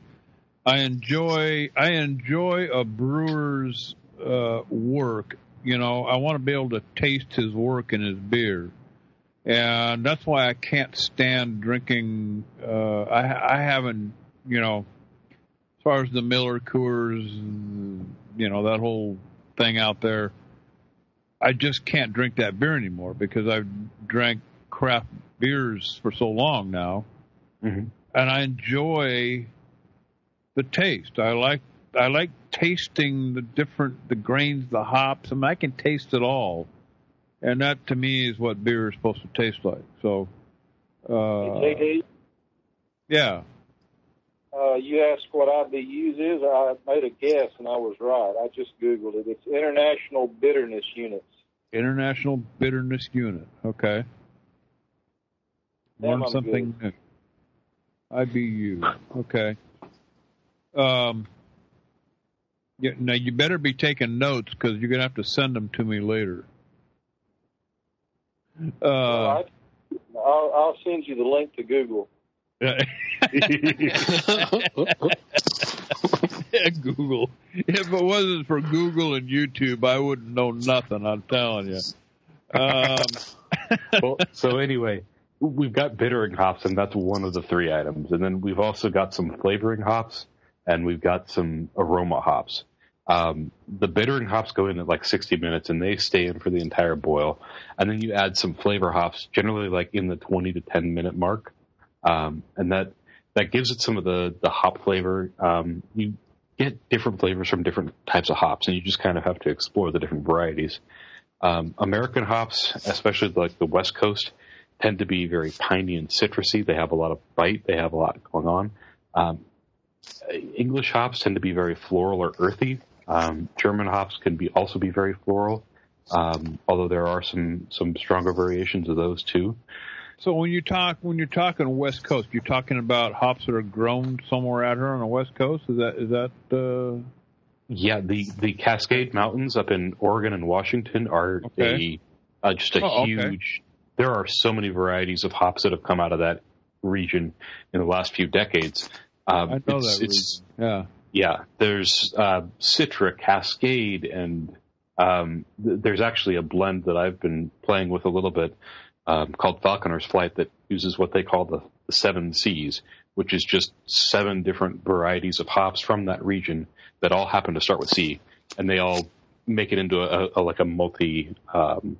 S2: I enjoy I enjoy a brewer's uh, work. You know, I want to be able to taste his work and his beer, and that's why I can't stand drinking. Uh, I I haven't you know, as far as the Miller Coors, you know that whole thing out there. I just can't drink that beer anymore because I've drank craft beers for so long now,
S4: mm-hmm.
S2: and I enjoy the taste. I like I like tasting the different the grains, the hops. I mean, I can taste it all, and that to me is what beer is supposed to taste like. So, uh,
S5: JD,
S2: yeah.
S5: Uh, you asked what IBUs is. I made a guess and I was right. I just googled it. It's International Bitterness Units.
S2: International Bitterness Unit. Okay. Learn something new. IBU. Okay. Um. Yeah, now you better be taking notes because you're gonna have to send them to me later. Uh,
S5: All right. I'll, I'll send you the link to Google.
S2: yeah, <laughs> <laughs> Google. If it wasn't for Google and YouTube, I wouldn't know nothing. I'm telling you. Um, <laughs>
S4: well, so anyway, we've got bittering hops, and that's one of the three items. And then we've also got some flavoring hops, and we've got some aroma hops. Um, the bittering hops go in at like 60 minutes, and they stay in for the entire boil. And then you add some flavor hops, generally like in the 20 to 10 minute mark, um, and that that gives it some of the the hop flavor. Um, you get different flavors from different types of hops, and you just kind of have to explore the different varieties. Um, American hops, especially like the West Coast, tend to be very piney and citrusy. They have a lot of bite. They have a lot going on. English hops tend to be very floral or earthy. Um, German hops can be also be very floral, um, although there are some some stronger variations of those too.
S2: so when you talk when you're talking West Coast, you're talking about hops that are grown somewhere out here on the West Coast. Is that is that? Uh...
S4: Yeah, the the Cascade Mountains up in Oregon and Washington are
S2: Okay.
S4: a uh, just a
S2: Oh, okay.
S4: huge. There are so many varieties of hops that have come out of that region in the last few decades. Um,
S2: I know
S4: it's,
S2: that
S4: it's
S2: Yeah.
S4: yeah. There's uh, Citra, Cascade, and um, th- there's actually a blend that I've been playing with a little bit um, called Falconer's Flight that uses what they call the, the seven C's, which is just seven different varieties of hops from that region that all happen to start with C, and they all make it into a, a like a multi um,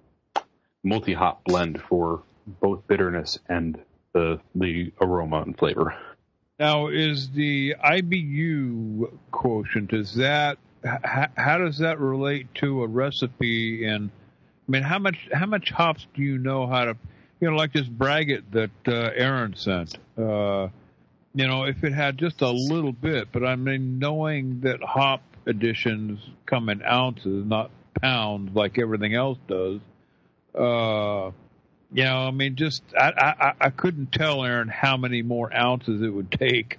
S4: multi hop blend for both bitterness and the the aroma and flavor.
S2: Now, is the IBU quotient is that how does that relate to a recipe? And I mean, how much how much hops do you know how to you know like this braggot that uh, Aaron sent? Uh, you know, if it had just a little bit, but I mean, knowing that hop additions come in ounces, not pounds like everything else does. Uh, you know, I mean, just I, I I couldn't tell Aaron how many more ounces it would take.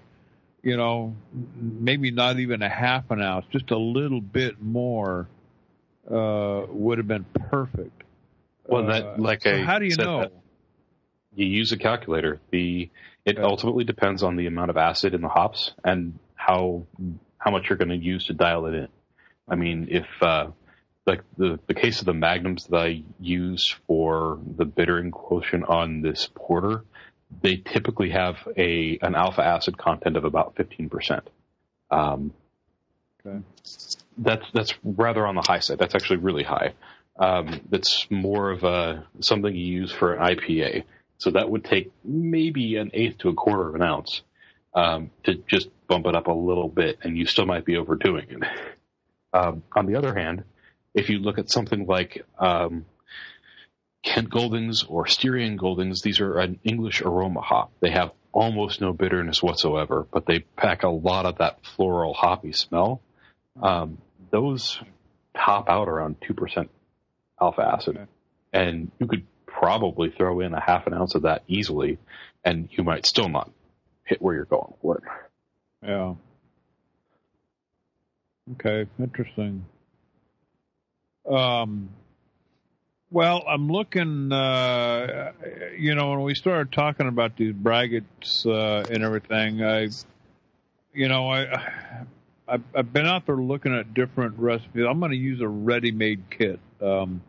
S2: You know, maybe not even a half an ounce, just a little bit more uh, would have been perfect.
S4: Well, that
S2: Uh,
S4: like
S2: so
S4: I
S2: how do you know?
S4: that you use a calculator. The it
S2: Yeah.
S4: ultimately depends on the amount of acid in the hops and how how much you're going to use to dial it in. I mean, if uh, like the the case of the magnums that I use for the bittering quotient on this porter, they typically have a an alpha acid content of about fifteen percent. Um,
S2: Okay.
S4: that's that's rather on the high side. That's actually really high. Um, that's more of a something you use for an IPA. So that would take maybe an eighth to a quarter of an ounce um, to just bump it up a little bit, and you still might be overdoing it. Um, on the other hand, if you look at something like um, Kent Goldings or Styrian Goldings, these are an English aroma hop. They have almost no bitterness whatsoever, but they pack a lot of that floral hoppy smell. Um, those top out around 2% alpha acid.
S2: Okay.
S4: And you could probably throw in a half an ounce of that easily, and you might still not hit where you're going for it.
S2: Yeah. Okay, interesting. Um, well, I'm looking. Uh, you know, when we started talking about these braggots uh, and everything, I, you know, I, I've, I've been out there looking at different recipes. I'm going to use a ready-made kit. Um,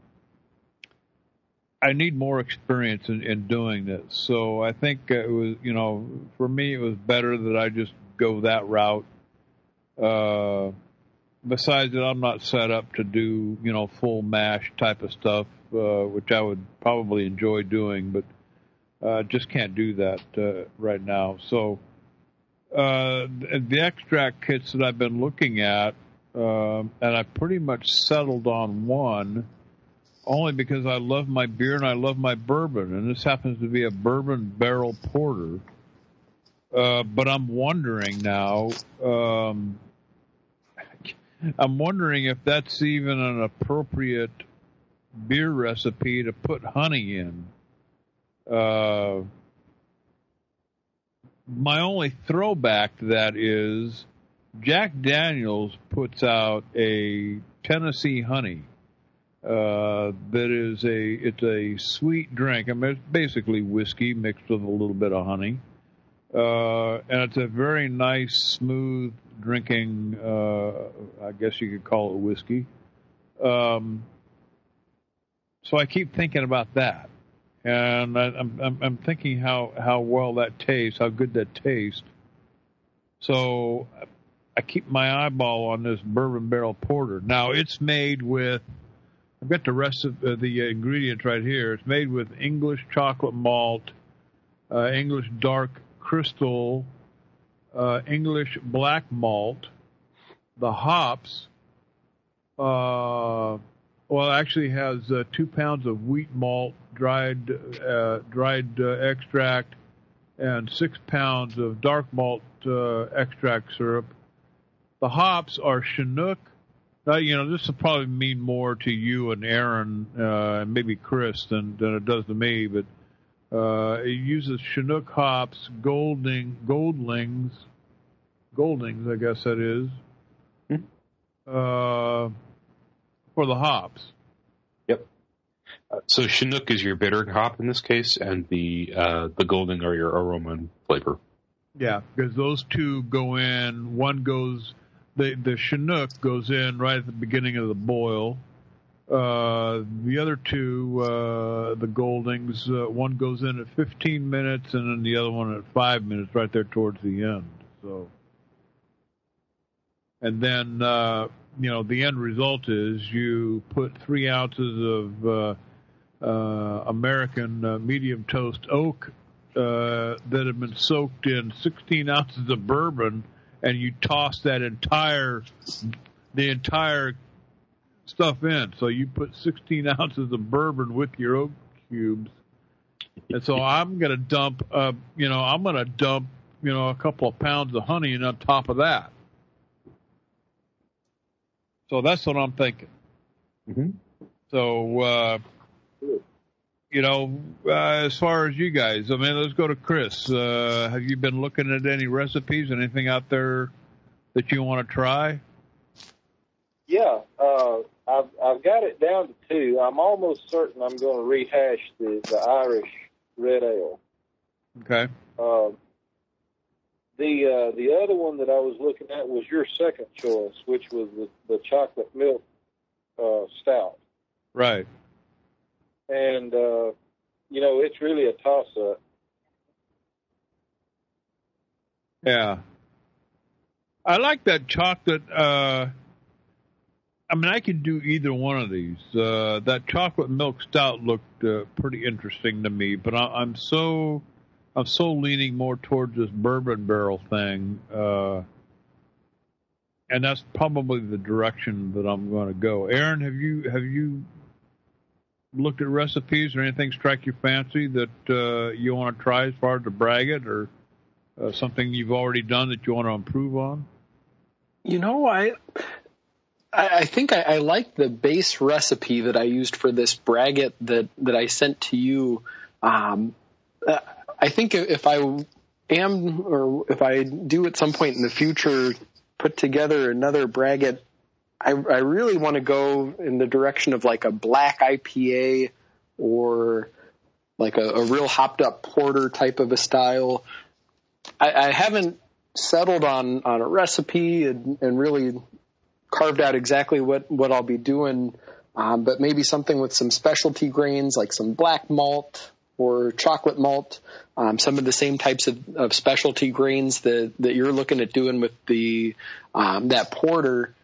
S2: I need more experience in, in doing this, so I think it was, you know, for me, it was better that I just go that route. Uh, besides that, I'm not set up to do, you know, full mash type of stuff, uh, which I would probably enjoy doing, but uh, just can't do that uh, right now. So uh, the, extract kits that I've been looking at, um and I pretty much settled on one, only because I love my beer and I love my bourbon, and this happens to be a bourbon barrel porter. Uh, but I'm wondering now. Um, I'm wondering if that's even an appropriate beer recipe to put honey in. Uh, my only throwback to that is Jack Daniels puts out a Tennessee honey uh, that is a it's a sweet drink. I mean, it's basically whiskey mixed with a little bit of honey, uh, and it's a very nice, smooth drinking. Uh, I guess you could call it whiskey. Um, so I keep thinking about that, and I, I'm, I'm I'm thinking how how well that tastes, how good that tastes. So I keep my eyeball on this bourbon barrel porter. Now it's made with. I've got the rest of uh, the ingredients right here. It's made with English chocolate malt, uh, English dark crystal, uh, English black malt, the hops. Uh, well, actually has uh, two pounds of wheat malt, dried uh, dried uh, extract, and six pounds of dark malt uh, extract syrup. The hops are Chinook. You know, this will probably mean more to you and Aaron and maybe Chris than, than it does to me, but uh, it uses Chinook hops, Golding, Goldlings, Goldings, I guess that is, uh, for the hops.
S4: Yep. Uh, so Chinook is your bitter hop in this case, and the uh, the Golding are your aroma and flavor.
S2: Yeah, because those two go in. One goes, the the Chinook goes in right at the beginning of the boil. Uh, the other two, uh, the Goldings, uh, one goes in at 15 minutes, and then the other one at five minutes, right there towards the end. So, and then uh, you know the end result is you put three ounces of uh, American medium toast oak that have been soaked in 16 ounces of bourbon, and you toss that entire the entire stuff in. So you put 16 <laughs> ounces of bourbon with your oak cubes, and so I'm gonna dump, uh, you know, I'm gonna dump, you know, a couple of pounds of honey on top of that. So that's what I'm thinking.
S4: Mm-hmm.
S2: So, uh, you know, uh, as far as you guys, I mean, let's go to Chris. Uh, have you been looking at any recipes, anything out there that you want to try?
S5: Yeah, uh, I've I've got it down to two. I'm almost certain I'm going to rehash the the Irish red ale.
S2: Okay.
S5: Uh, the uh, the other one that I was looking at was your second choice, which was the, the chocolate milk uh, stout.
S2: Right.
S5: And uh, you know, it's really a toss up.
S2: Yeah. I like that chocolate. Uh, I mean, I could do either one of these. Uh, that chocolate milk stout looked uh, pretty interesting to me, but I, I'm so I'm so leaning more towards this bourbon barrel thing, uh, and that's probably the direction that I'm going to go. Aaron, have you have you looked at recipes or anything strike your fancy that uh, you want to try as far as to braggot or uh, something you've already done that you want to improve on?
S3: You know, I I, think I, I like the base recipe that I used for this braggot that that I sent to you. Um, uh, I think if I am or if I do at some point in the future put together another braggot, I, I really want to go in the direction of like a black IPA or like a, a real hopped up porter type of a style. I, I haven't settled on on a recipe and, and really carved out exactly what what I'll be doing, um, but maybe something with some specialty grains like some black malt or chocolate malt, um, some of the same types of, of specialty grains that that you're looking at doing with the um, that porter,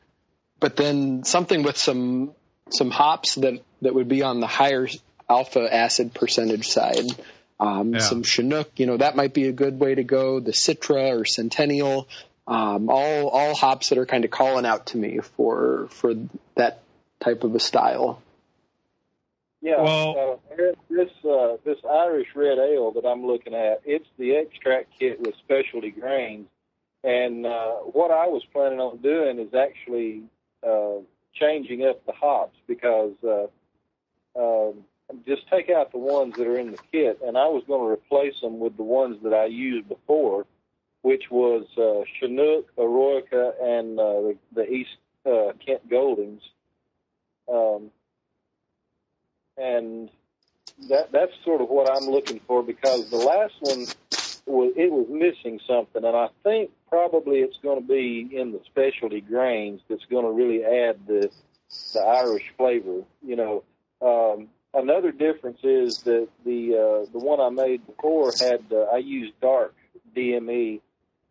S3: but then something with some some hops that that would be on the higher alpha acid percentage side. Um, yeah. Some Chinook, you know, that might be a good way to go. The Citra or Centennial, um, all all hops that are kind of calling out to me for for that type of a style.
S5: Yeah, well, uh, this uh, this Irish red ale that I'm looking at, it's the extract kit with specialty grains, and uh, what I was planning on doing is actually uh, changing up the hops because uh, um, just take out the ones that are in the kit, and I was going to replace them with the ones that I used before which was uh, Chinook, Eroica, and uh, the, the East uh, Kent Goldings. Um, and that that's sort of what I'm looking for because the last one was it was missing something, and I think probably it's going to be in the specialty grains that's going to really add the the Irish flavor. You know, um, another difference is that the uh, the one I made before had uh, I used dark DME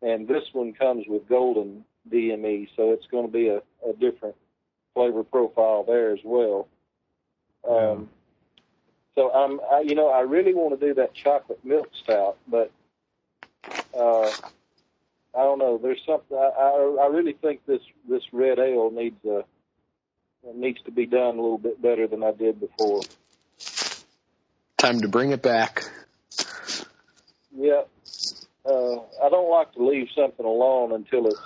S5: and this one comes with golden DME, so it's going to be a, a different flavor profile there as well. Um, so I'm, I, you know, I really want to do that chocolate milk stout, but uh, I don't know. There's something I, I, I really think this this red ale needs a needs to be done a little bit better than I did before.
S3: Time to bring it back.
S5: Yeah, uh, I don't like to leave something alone until it's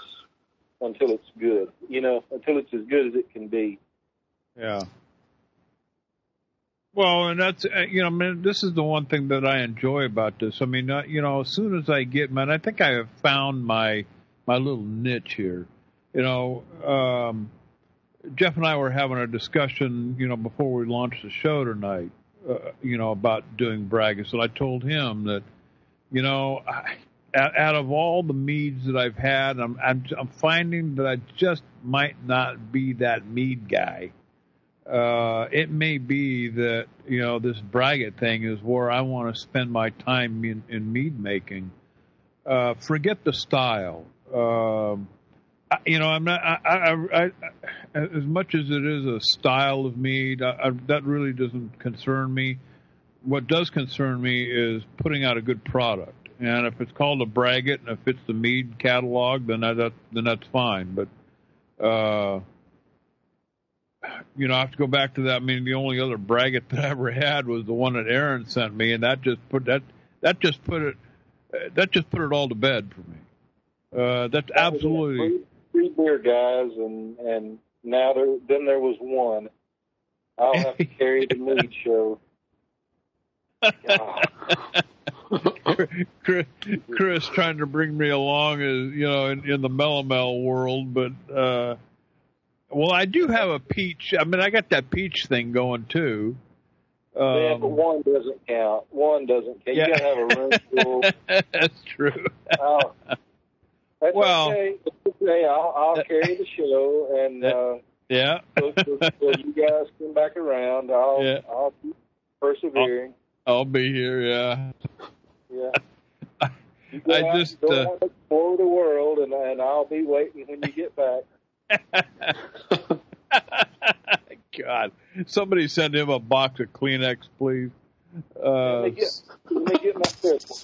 S5: until it's good. You know, until it's as good as it can be.
S2: Yeah. Well, and that's uh, you know, I mean, this is the one thing that I enjoy about this. I mean, uh, you know, as soon as I get, man, I think I have found my my little niche here. You know, um, Jeff and I were having a discussion, you know, before we launched the show tonight, uh, you know, about doing braggots, and I told him that you know, I, out of all the meads that I've had, I'm, I'm, I'm finding that I just might not be that mead guy. Uh, it may be that you know this braggot thing is where I want to spend my time in, in mead making. Uh, forget the style. Um, I, you know, I'm not. I, I, as much as it is a style of mead, that really doesn't concern me what does concern me is putting out a good product. And if it's called a braggot and if it's the mead catalog, then that, then that's fine. But uh, you know, I have to go back to that. I mean, the only other braggot <laughs> that I ever had was the one that Aaron sent me, and that just put that that just put it that just put it all to bed for me. Uh, that's absolutely
S5: three beer guys, and and now there then there was one. I'll have to carry the mead <laughs> show.
S2: Chris, Chris trying to bring me along as you know in, in the melomel world, but uh, well, I do have a peach. I mean, I got that peach thing going too. Um,
S5: yeah, but one doesn't count. One doesn't count.
S2: Yeah.
S5: You gotta have a room <laughs> full.
S2: that's true.
S5: Oh, that's
S2: Well-
S5: okay. Okay. I'll, I'll carry the show, and uh,
S2: Yeah,
S5: so, so, so you guys come back around. I'll
S2: Yeah.
S5: I'll keep persevering.
S2: I'll be here. Yeah.
S5: Yeah.
S2: I
S5: out,
S2: just,
S5: go
S2: uh,
S5: out explore the world, and and I'll be waiting when you get back. <laughs> <laughs>
S2: God, somebody send him a box of Kleenex, please.
S5: Let
S2: Uh,
S5: me get let me get my crystal.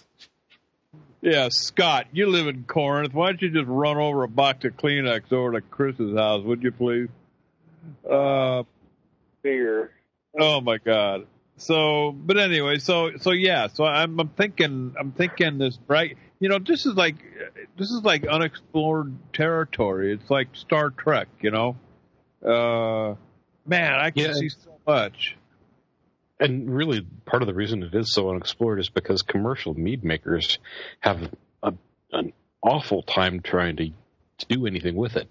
S2: yeah, Scott, you live in Corinth. Why don't you just run over a box of Kleenex over to Chris's house, would you please? Uh,
S5: beer.
S2: oh my God. So, but anyway, so so yeah, so I'm I'm thinking I'm thinking this bright. You know, this is like this is like unexplored territory. It's like Star Trek. You know, uh, man, I can
S4: Yeah.
S2: see so much.
S4: And really, part of the reason it is so unexplored is because commercial mead makers have a, an awful time trying to, to do anything with it.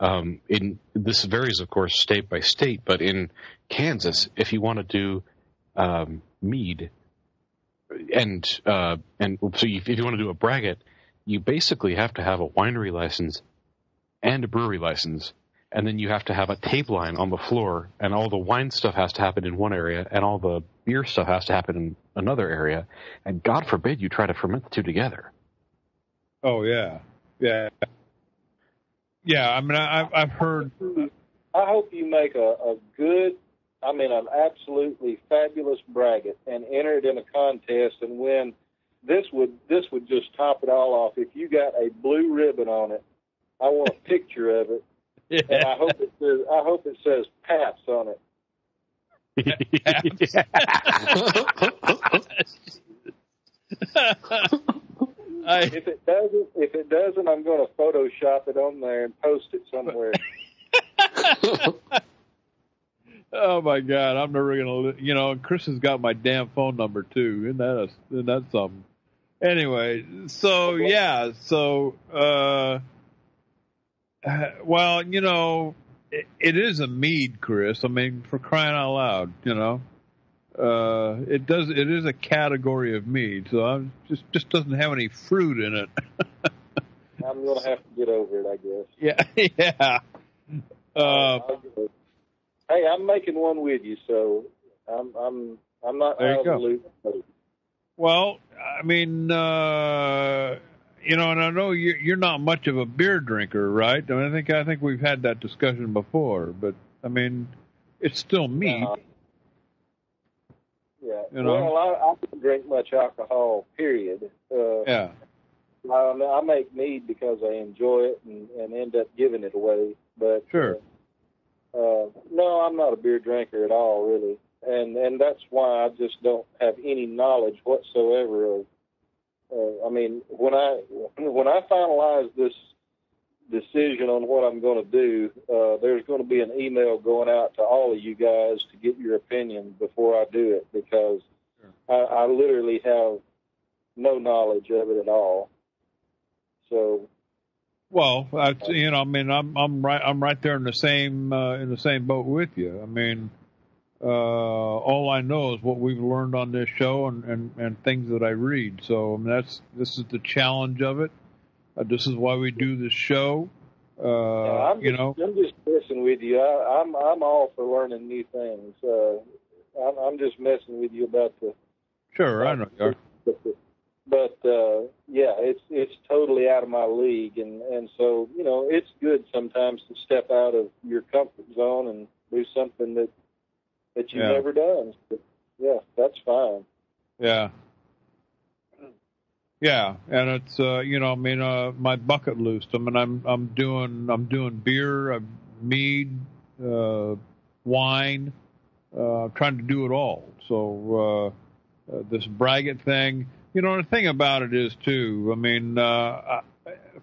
S4: Um, in this varies, of course, state by state, but in Kansas, if you want to do um, mead, and uh, and so you, if you want to do a braggot, you basically have to have a winery license and a brewery license and then you have to have a tape line on the floor, and all the wine stuff has to happen in one area, and all the beer stuff has to happen in another area, and God forbid you try to ferment the two together.
S2: Oh yeah, yeah, yeah. I mean, I, I've I've heard.
S5: I hope you make a, a good, I mean, an absolutely fabulous braggot and enter it in a contest and win. This would this would just top it all off. If you got a blue ribbon on it, I want a picture of it, <laughs> and I hope it says I hope it says Paps on it.
S2: I, <laughs>
S5: If it doesn't, if it doesn't, I'm going to Photoshop it on there and post it somewhere. <laughs>
S2: oh my God, I'm never gonna. You know, Chris has got my damn phone number too. Isn't that a, isn't that something? Anyway, so yeah, so uh, well, you know, it, it is a mead, Chris. I mean, for crying out loud, you know. Uh, it does. It is a category of mead, so I'm just just doesn't have any fruit in it.
S5: I'm going to have to get over it, I guess. <laughs>
S2: yeah, <laughs> yeah. Uh,
S5: I'll get it. Hey, I'm making one with you, so I'm I'm I'm not
S2: There you
S5: out of
S2: go.
S5: the loop.
S2: Well, I mean, uh, you know, and I know you're, you're not much of a beer drinker, right? I mean, I think I think we've had that discussion before, but I mean, it's still mead.
S5: Uh, yeah.
S2: You know?
S5: Well, I, I don't drink much alcohol. Period. Uh,
S2: yeah,
S5: I, I make mead because I enjoy it and, and end up giving it away. But
S2: Sure.
S5: Uh, uh, no, I'm not a beer drinker at all, really, and and that's why I just don't have any knowledge whatsoever of. Uh, I mean, when I <clears throat> when I finalize this decision on what I'm going to do, uh, there's going to be an email going out to all of you guys to get your opinion before I do it because I, I literally have no knowledge of it at all. So
S2: Well, I, you know, I mean, I'm I'm right I'm right there in the same uh, in the same boat with you. I mean, uh, all I know is what we've learned on this show and, and, and things that I read. So I mean, that's this is the challenge of it. Uh, this is why we do this show. Uh,
S5: Yeah, I'm
S2: you
S5: just,
S2: know,
S5: I'm just messing with you. I, I'm I'm all for learning new things. Uh, I'm, I'm just messing with you about the.
S2: sure, I know you are.
S5: But, uh, yeah, it's it's totally out of my league, and and so you know it's good sometimes to step out of your comfort zone and do something that that you've
S2: Yeah.
S5: never done. But, yeah, that's fine.
S2: Yeah. Yeah, and it's uh, you know, I mean, uh, my bucket list. I mean, I'm I'm doing I'm doing beer, uh, mead, uh, wine. Uh, I'm trying to do it all. So uh, uh, this braggot thing, you know, the thing about it is too. I mean, uh, I,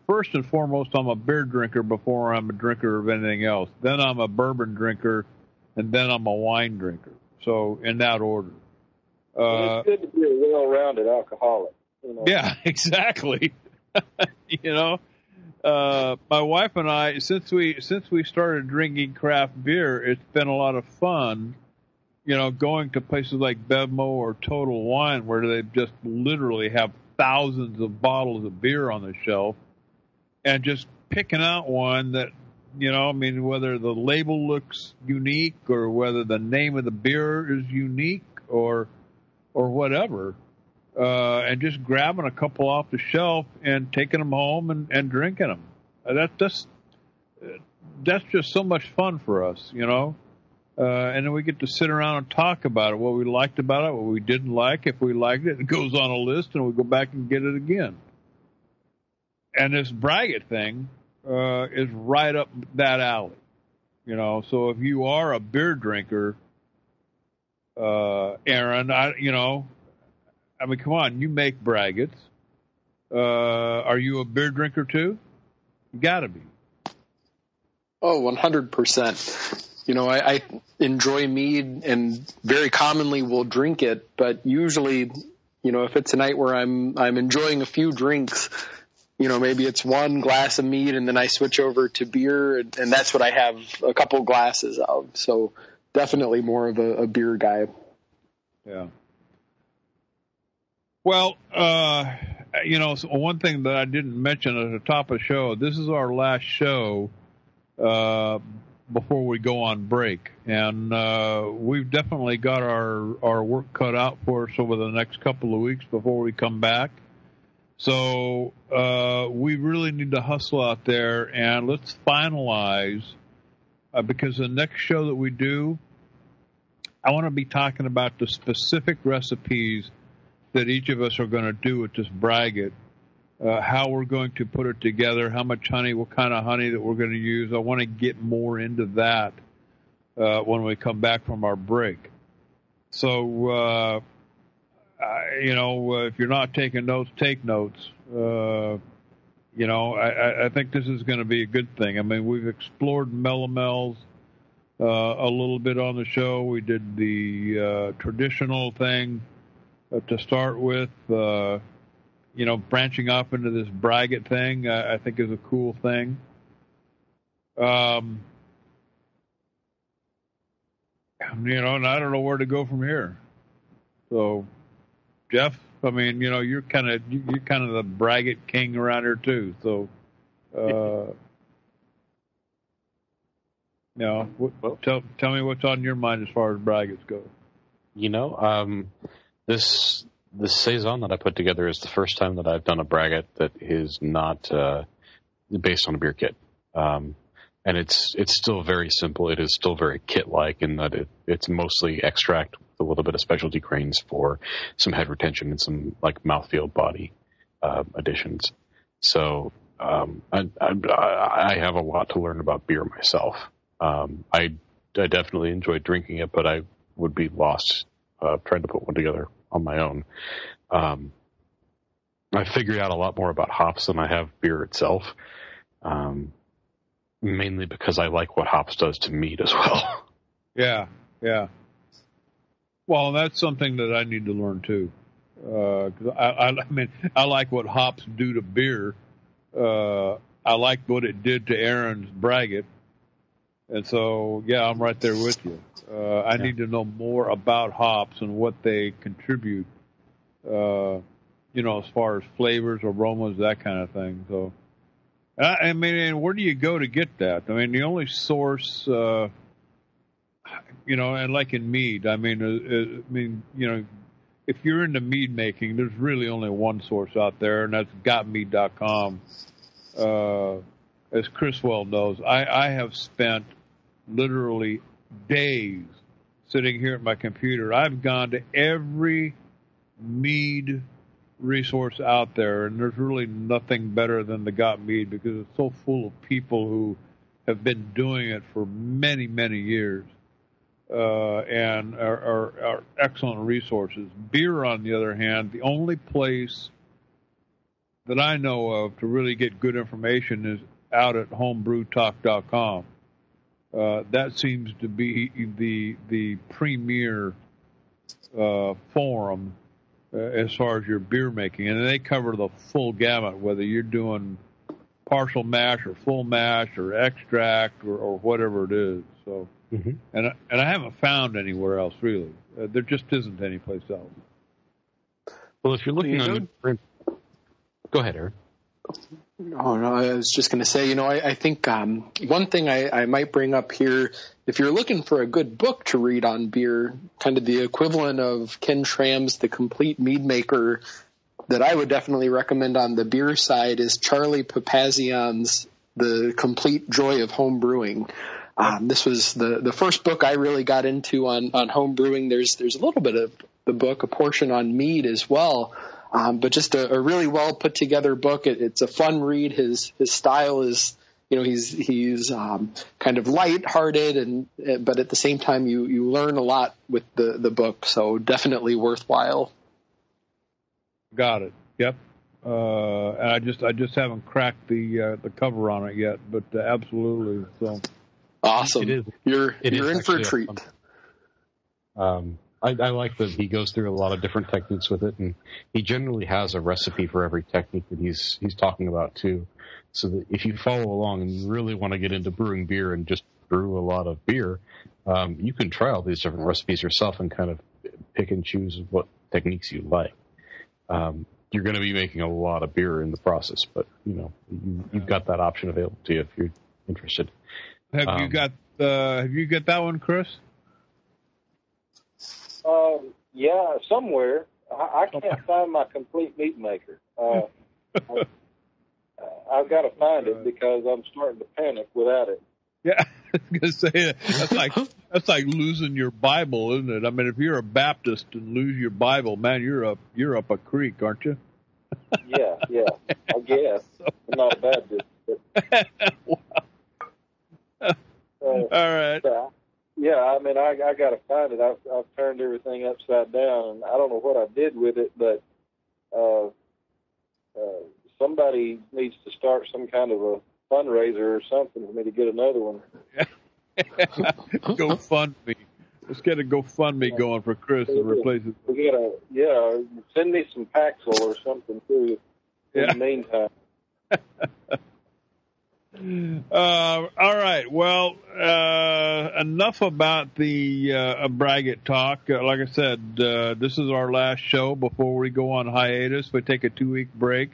S2: first and foremost, I'm a beer drinker before I'm a drinker of anything else. Then I'm a bourbon drinker, and then I'm a wine drinker. So in that order.
S5: Uh, it's good to be a well-rounded alcoholic.
S2: You know? Yeah, <laughs> exactly. <laughs> you know, uh, my wife and I, since we since we started drinking craft beer, it's been a lot of fun. You know, going to places like Bevmo or Total Wine, where they just literally have thousands of bottles of beer on the shelf, and just picking out one that you know, I mean, whether the label looks unique or whether the name of the beer is unique or or whatever, uh, and just grabbing a couple off the shelf and taking them home and, and drinking them. Uh, that that's that's just so much fun for us, you know. Uh, and then we get to sit around and talk about it, what we liked about it, what we didn't like. If we liked it, it goes on a list, and we go back and get it again. And this Braggot thing uh, is right up that alley, you know. So if you are a beer drinker, uh, Aaron, I, you know, I mean, come on, you make braggots. Uh, are you a beer drinker too? You got to be.
S3: Oh, 100%. You know, I, I enjoy mead and very commonly will drink it, but usually, you know, if it's a night where I'm, I'm enjoying a few drinks, you know, maybe it's one glass of mead and then I switch over to beer and, and that's what I have a couple glasses of. So definitely more of a, a beer guy.
S2: Yeah. Well, uh, you know, so one thing that I didn't mention at the top of the show, this is our last show uh, before we go on break, and uh, we've definitely got our our work cut out for us over the next couple of weeks before we come back. So uh, we really need to hustle out there and let's finalize uh, because the next show that we do, I want to be talking about the specific recipes that each of us are going to do with this braggot, uh, how we're going to put it together, how much honey, what kind of honey that we're going to use. I want to get more into that uh, when we come back from our break. So, uh, I, you know, uh, if you're not taking notes, take notes. Uh, you know, I, I think this is going to be a good thing. I mean, we've explored melomels uh, a little bit on the show. We did the traditional thing to start with. You know, branching off into this braggot thing, uh, I think is a cool thing. Um, you know, and I don't know where to go from here. So, Jeff, I mean, you know, you're kind of you're kind of the braggot king around here too. So, uh, <laughs> you know, what, tell tell me what's on your mind as far as braggots go.
S4: You know, um, this this saison that I put together is the first time that I've done a braggot that is not uh, based on a beer kit. Um, and it's it's still very simple. It is still very kit like in that it, it's mostly extract with a little bit of specialty grains for some head retention and some like mouthfeel body uh, additions. So um, I, I, I, have a lot to learn about beer myself. Um, I I definitely enjoy drinking it, but I would be lost uh, trying to put one together on my own. Um, I figured out a lot more about hops than I have beer itself. Um, mainly because I like what hops does to mead as <laughs> well.
S2: Yeah, yeah. Well, that's something that I need to learn too. Uh, I, I, I mean, I like what hops do to beer. Uh, I like what it did to Aaron's braggot. And so, yeah, I'm right there with you. Uh, I yeah. need to know more about hops and what they contribute, uh, you know, as far as flavors, aromas, that kind of thing. So, I, I mean, and where do you go to get that? I mean, the only source, uh, you know, and like in mead, I mean, uh, uh, I mean, you know, if you're into mead making, there's really only one source out there, and that's gotmead.com. Uh, as Chris well knows, I, I have spent literally days sitting here at my computer. I've gone to every mead resource out there, and there's really nothing better than the Got Mead because it's so full of people who have been doing it for many, many years. Uh, and are, are, are excellent resources. Beer, on the other hand, the only place that I know of to really get good information is out at homebrewtalk.com. Uh, that seems to be the the premier uh, forum uh, as far as your beer making, and they cover the full gamut, whether you're doing partial mash or full mash or extract or, or whatever it is. So,
S4: mm-hmm.
S2: and I, and I haven't found anywhere else really. Uh, there just isn't any place else.
S4: Well, if you're looking you on, go ahead, Aaron.
S3: Oh no, I was just going to say, you know, I, I think um, one thing I, I might bring up here, if you're looking for a good book to read on beer, kind of the equivalent of Ken Schramm's The Complete Mead Maker, that I would definitely recommend on the beer side is Charlie Papazian's The Complete Joy of Home Brewing. Um, this was the the first book I really got into on on home brewing. There's there's a little bit of the book, a portion on mead as well. Um, but just a, a, really well put together book. It, it's a fun read. His his style is, you know, he's he's um, kind of light-hearted, and but at the same time, you you learn a lot with the the book. So definitely worthwhile.
S2: Got it. Yep. Uh, and I just I just haven't cracked the uh, the cover on it yet, but uh, absolutely. So
S3: awesome. It is. You're it you're in for a treat.
S4: Um, I, I like that he goes through a lot of different techniques with it, and he generally has a recipe for every technique that he's he's talking about too. So that if you follow along and you really want to get into brewing beer and just brew a lot of beer, um, you can try all these different recipes yourself and kind of pick and choose what techniques you like. Um, you're going to be making a lot of beer in the process, but you know you, have got that option available to you if you're interested.
S2: Have um, you got uh, Have you got that one, Chris?
S5: Um, yeah, somewhere. I, I can't find my complete mead maker. Uh, <laughs> I, I've got to find it because I'm starting to panic without it.
S2: Yeah, <laughs> I was gonna say that's like that's like losing your Bible, isn't it? I mean, if you're a Baptist and lose your Bible, man, you're up you're up a creek, aren't you?
S5: yeah, yeah, I <laughs> guess. I'm not a Baptist. But,
S2: wow. uh, All right.
S5: Yeah. Yeah, I mean, I, I got to find it. I've, I've turned everything upside down, and I don't know what I did with it, but uh, uh, somebody needs to start some kind of a fundraiser or something for me to get another one. <laughs>
S2: Go fund me. Let's get a GoFundMe going for Chris to replace it.
S5: We gotta, yeah, send me some Paxil or something too. In yeah. the meantime. <laughs>
S2: Uh, all right. Well, uh, enough about the uh, talk. Uh, like I said, uh, this is our last show before we go on hiatus. We take a two week break.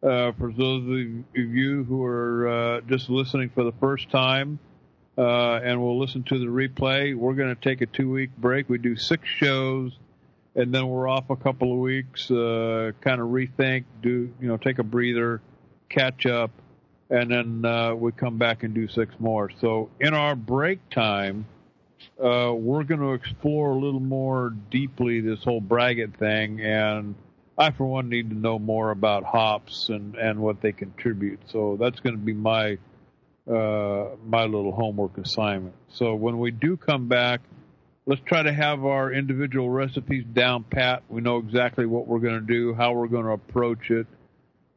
S2: Uh, for those of you who are just listening for the first time and will listen to the replay, we're going to take a two week break. We do six shows and then we're off a couple of weeks, kind of rethink, do, you know, take a breather, catch up and then uh, we come back and do six more. So in our break time, uh, we're going to explore a little more deeply this whole Braggot thing, and I, for one, need to know more about hops and and what they contribute. So that's going to be my uh, my little homework assignment. So when we do come back, let's try to have our individual recipes down pat. We know exactly what we're going to do, how we're going to approach it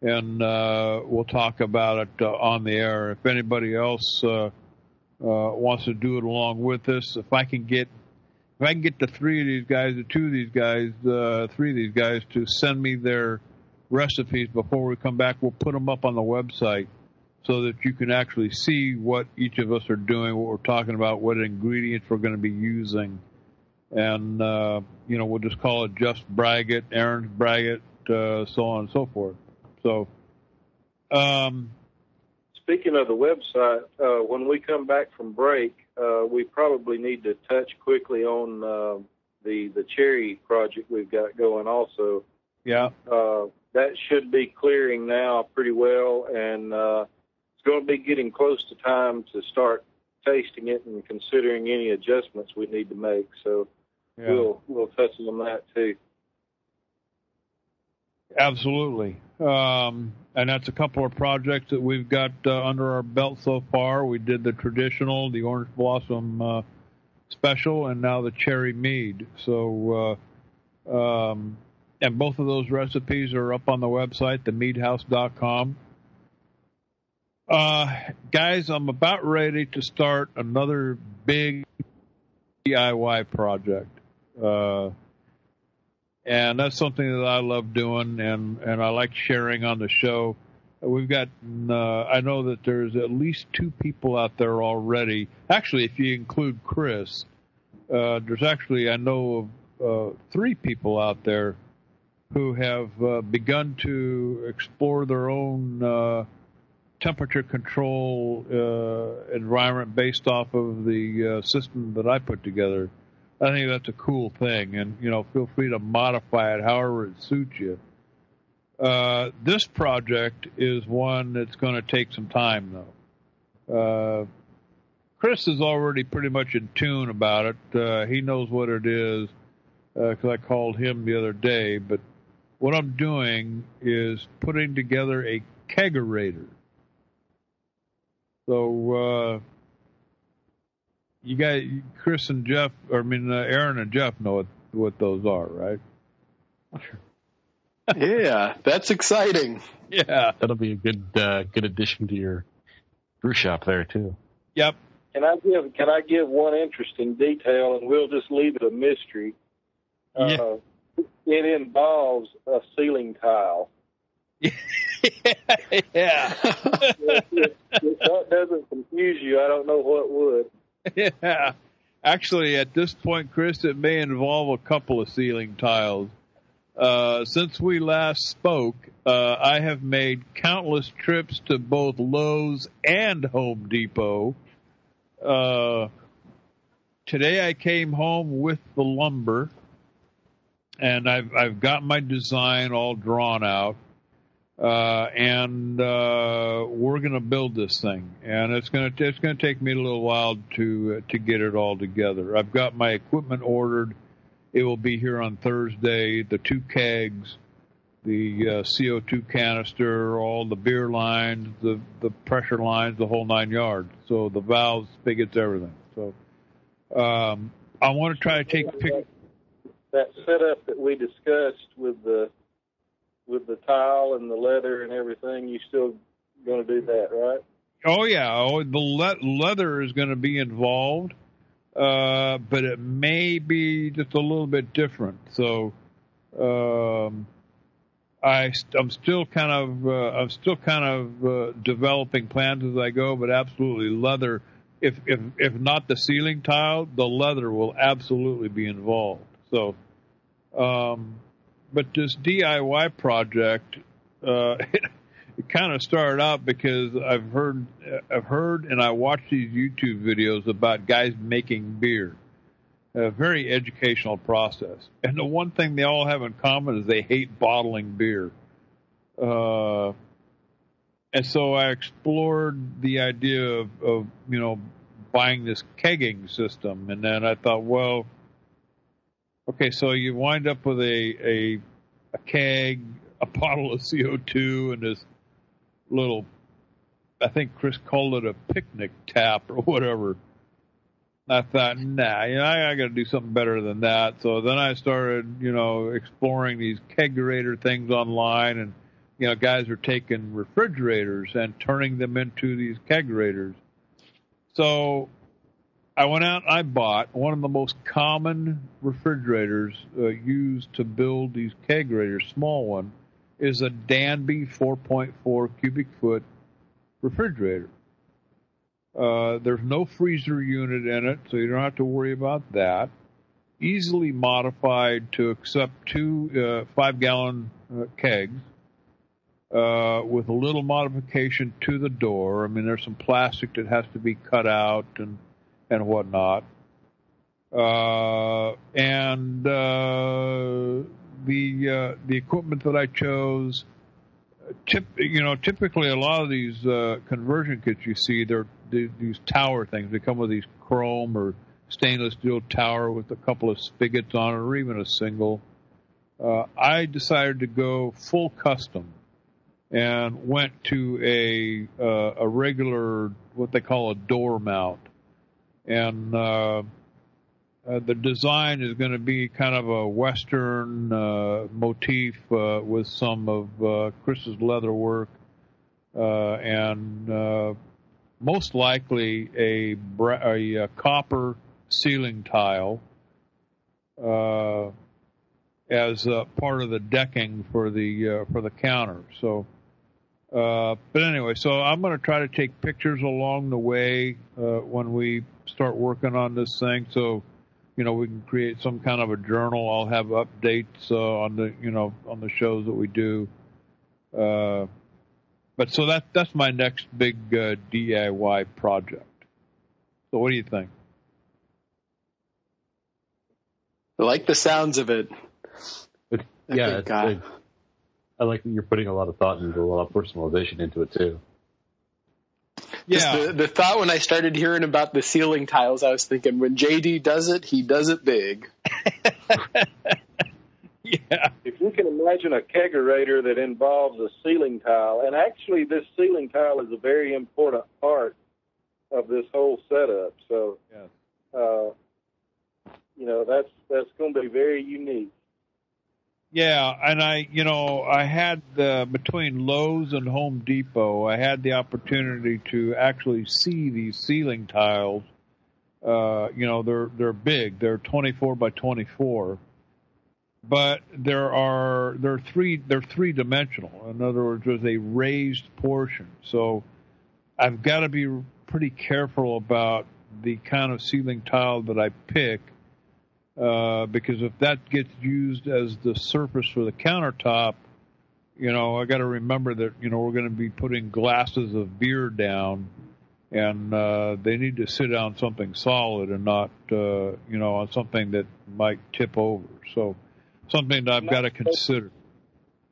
S2: and uh, we'll talk about it uh, on the air. If anybody else uh, uh, wants to do it along with us, if I can get if I can get the three of these guys, the two of these guys, uh, three of these guys to send me their recipes before we come back, we'll put them up on the website so that you can actually see what each of us are doing, what we're talking about, what ingredients we're going to be using. And, uh, you know, we'll just call it just Braggot, Aaron's Braggot, uh, so on and so forth. So, um,
S5: speaking of the website, uh, when we come back from break, uh, we probably need to touch quickly on uh, the the cherry project we've got going. Also,
S2: yeah,
S5: uh, that should be clearing now pretty well, and uh, it's going to be getting close to time to start tasting it and considering any adjustments we need to make. So, yeah. we'll we'll touch on that too.
S2: Absolutely. Um, and that's a couple of projects that we've got uh, under our belt so far. We did the traditional, the orange blossom uh, special, and now the cherry mead. So uh, um, and both of those recipes are up on the website, themeadhouse.com. Uh, guys, I'm about ready to start another big DIY project. And that's something that I love doing and, and I like sharing on the show. We've got, uh, I know that there's at least two people out there already. Actually, if you include Chris, uh, there's actually, I know of uh, three people out there who have uh, begun to explore their own uh, temperature control uh, environment based off of the system that I put together. I think that's a cool thing, and you know, feel free to modify it however it suits you. Uh, this project is one that's going to take some time, though. Uh, Chris is already pretty much in tune about it. Uh, he knows what it is because I called him the other day. But what I'm doing is putting together a kegerator. So uh, you guys, Chris and Jeff, or I mean uh, Aaron and Jeff know what what those are, right? <laughs>
S3: yeah, that's exciting.
S2: Yeah,
S4: that'll be a good uh, good addition to your brew shop there too.
S2: Yep.
S5: Can I give Can I give one interesting detail, and we'll just leave it a mystery?
S2: Yeah.
S5: Uh, it involves a ceiling tile. <laughs>
S2: yeah.
S5: if, if, if that doesn't confuse you, I don't know what would. <laughs>
S2: Yeah. Actually, at this point, Chris, it may involve a couple of ceiling tiles. Uh, since we last spoke, uh, I have made countless trips to both Lowe's and Home Depot. Uh, today I came home with the lumber, and I've I've got my design all drawn out uh, and uh, we're going to build this thing, and it's going to it's going to take me a little while to uh, to get it all together. I've got my equipment ordered. It will be here on Thursday. The two kegs, the uh, CO2 canister, all the beer lines, the the pressure lines, the whole nine yards. So the valves, spigots, everything. So um, I want to try to take pic-
S5: that setup that we discussed with the with the tile and the leather and everything, you still going to do that, right?
S2: Oh yeah, oh the le- leather is going to be involved, uh, but it may be just a little bit different. So, um, I I'm still kind of uh, I'm still kind of uh, developing plans as I go, but absolutely leather. If if if not the ceiling tile, the leather will absolutely be involved. So, um, but this DIY project, uh, <laughs> it, it kind of started out because I've heard, I've heard, and I watched these YouTube videos about guys making beer. A very educational process, and the one thing they all have in common is they hate bottling beer. Uh, and so I explored the idea of, of you know buying this kegging system, and then I thought, well, Okay, so you wind up with a a, a keg, a bottle of CO2, and this little. I think Chris called it a picnic tap or whatever. I thought, nah, you know, I, I got to do something better than that. So then I started, you know, exploring these kegerator things online, and you know, guys are taking refrigerators and turning them into these kegerators. So I went out I bought one of the most common refrigerators uh, used to build these kegerators. Small one is a Danby 4.4 cubic foot refrigerator. Uh, there's no freezer unit in it, so you don't have to worry about that. Easily modified to accept two uh, five gallon uh, kegs. Uh, with a little modification to the door. I mean, there's some plastic that has to be cut out and and whatnot. Uh, and uh, the uh, the equipment that I chose, tip, you know, typically a lot of these uh, conversion kits you see, they're, they're these tower things. They come with these chrome or stainless steel tower with a couple of spigots on it, or even a single. Uh, I decided to go full custom and went to a uh, a regular what they call a door mount and uh, uh, the design is going to be kind of a Western uh, motif uh, with some of uh, Chris's leather work uh, and uh, most likely a, bra- a, a copper ceiling tile as part of the decking for the for the counter. So. Uh, but anyway, so I'm going to try to take pictures along the way uh, when we start working on this thing. So you know, we can create some kind of a journal. I'll have updates uh, on the, you know, on the shows that we do. Uh, but so that that's my next big uh, DIY project. So what do you think?
S3: I like the sounds of it.
S4: yeah, I, uh, I like that you're putting a lot of thought and a lot of personalization into it too.
S3: Yeah. The, the, thought when I started hearing about the ceiling tiles, I was thinking when JD does it, he does it big. <laughs>
S2: yeah.
S5: If you can imagine a kegerator that involves a ceiling tile, and actually this ceiling tile is a very important part of this whole setup. So, yeah. uh, you know, that's that's going to be very unique.
S2: Yeah, and I, you know, I had the, between Lowe's and Home Depot, I had the opportunity to actually see these ceiling tiles. Uh, you know, they're they're big. They're 24 by 24, but there are they're three they're three dimensional. In other words, there's a raised portion. So I've got to be pretty careful about the kind of ceiling tile that I pick uh, because if that gets used as the surface for the countertop, you know, I got to remember that you know we're going to be putting glasses of beer down, and uh, they need to sit on something solid and not uh, you know on something that might tip over. So something that I've got to consider.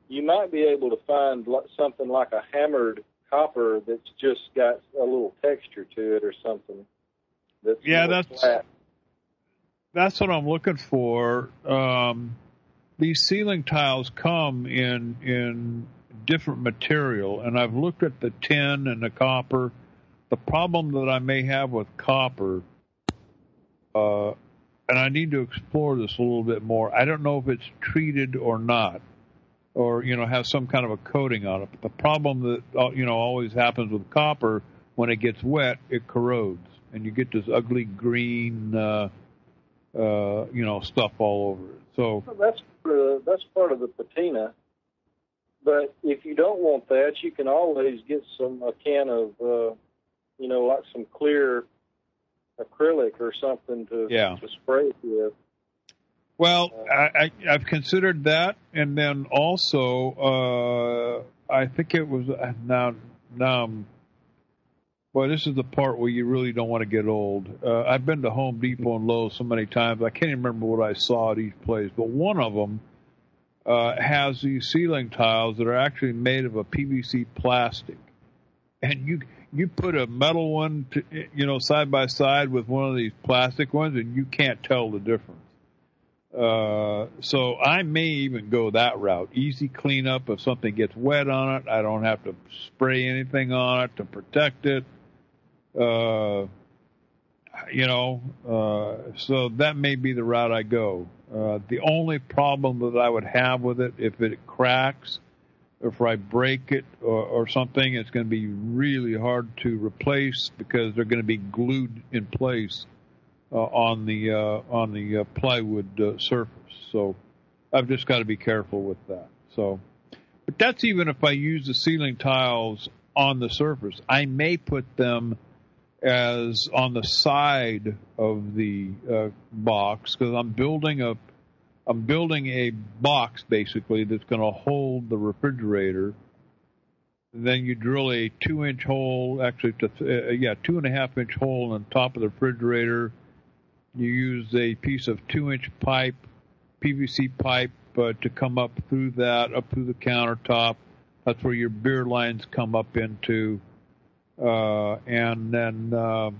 S5: You might be able to find something like a hammered copper that's just got a little texture to it or something. That's
S2: yeah, that's
S5: flat
S2: that's what I'm looking for. Um, these ceiling tiles come in in different material, and I've looked at the tin and the copper. The problem that I may have with copper, uh, and I need to explore this a little bit more. I don't know if it's treated or not, or you know has some kind of a coating on it. But the problem that uh, you know always happens with copper when it gets wet, it corrodes, and you get this ugly green. Uh, uh, you know, stuff all over it. So
S5: well, that's uh, that's part of the patina. But if you don't want that, you can always get some a can of, uh, you know, like some clear acrylic or something to
S2: yeah.
S5: to spray it with.
S2: Well, I, I, have considered that, and then also uh, I think it was uh, now now I'm Boy, this is the part where you really don't want to get old. Uh, I've been to Home Depot and Lowe's so many times, I can't even remember what I saw at each place. But one of them uh, has these ceiling tiles that are actually made of a PVC plastic, and you you put a metal one, to, you know, side by side with one of these plastic ones, and you can't tell the difference. Uh, so I may even go that route. Easy cleanup if something gets wet on it. I don't have to spray anything on it to protect it uh, you know, uh, so that may be the route I go. Uh, the only problem that I would have with it, if it cracks, if I break it or, or something, it's going to be really hard to replace because they're going to be glued in place uh, on the uh, on the uh, plywood uh, surface. So I've just got to be careful with that. So, but that's even if I use the ceiling tiles on the surface. I may put them as on the side of the uh, box because I'm building a I'm building a box basically that's going to hold the refrigerator. And then you drill a two inch hole, actually, to, uh, yeah, two and a half inch hole on top of the refrigerator. You use a piece of two inch pipe, PVC pipe, uh, to come up through that, up through the countertop. That's where your beer lines come up into uh, and then uh,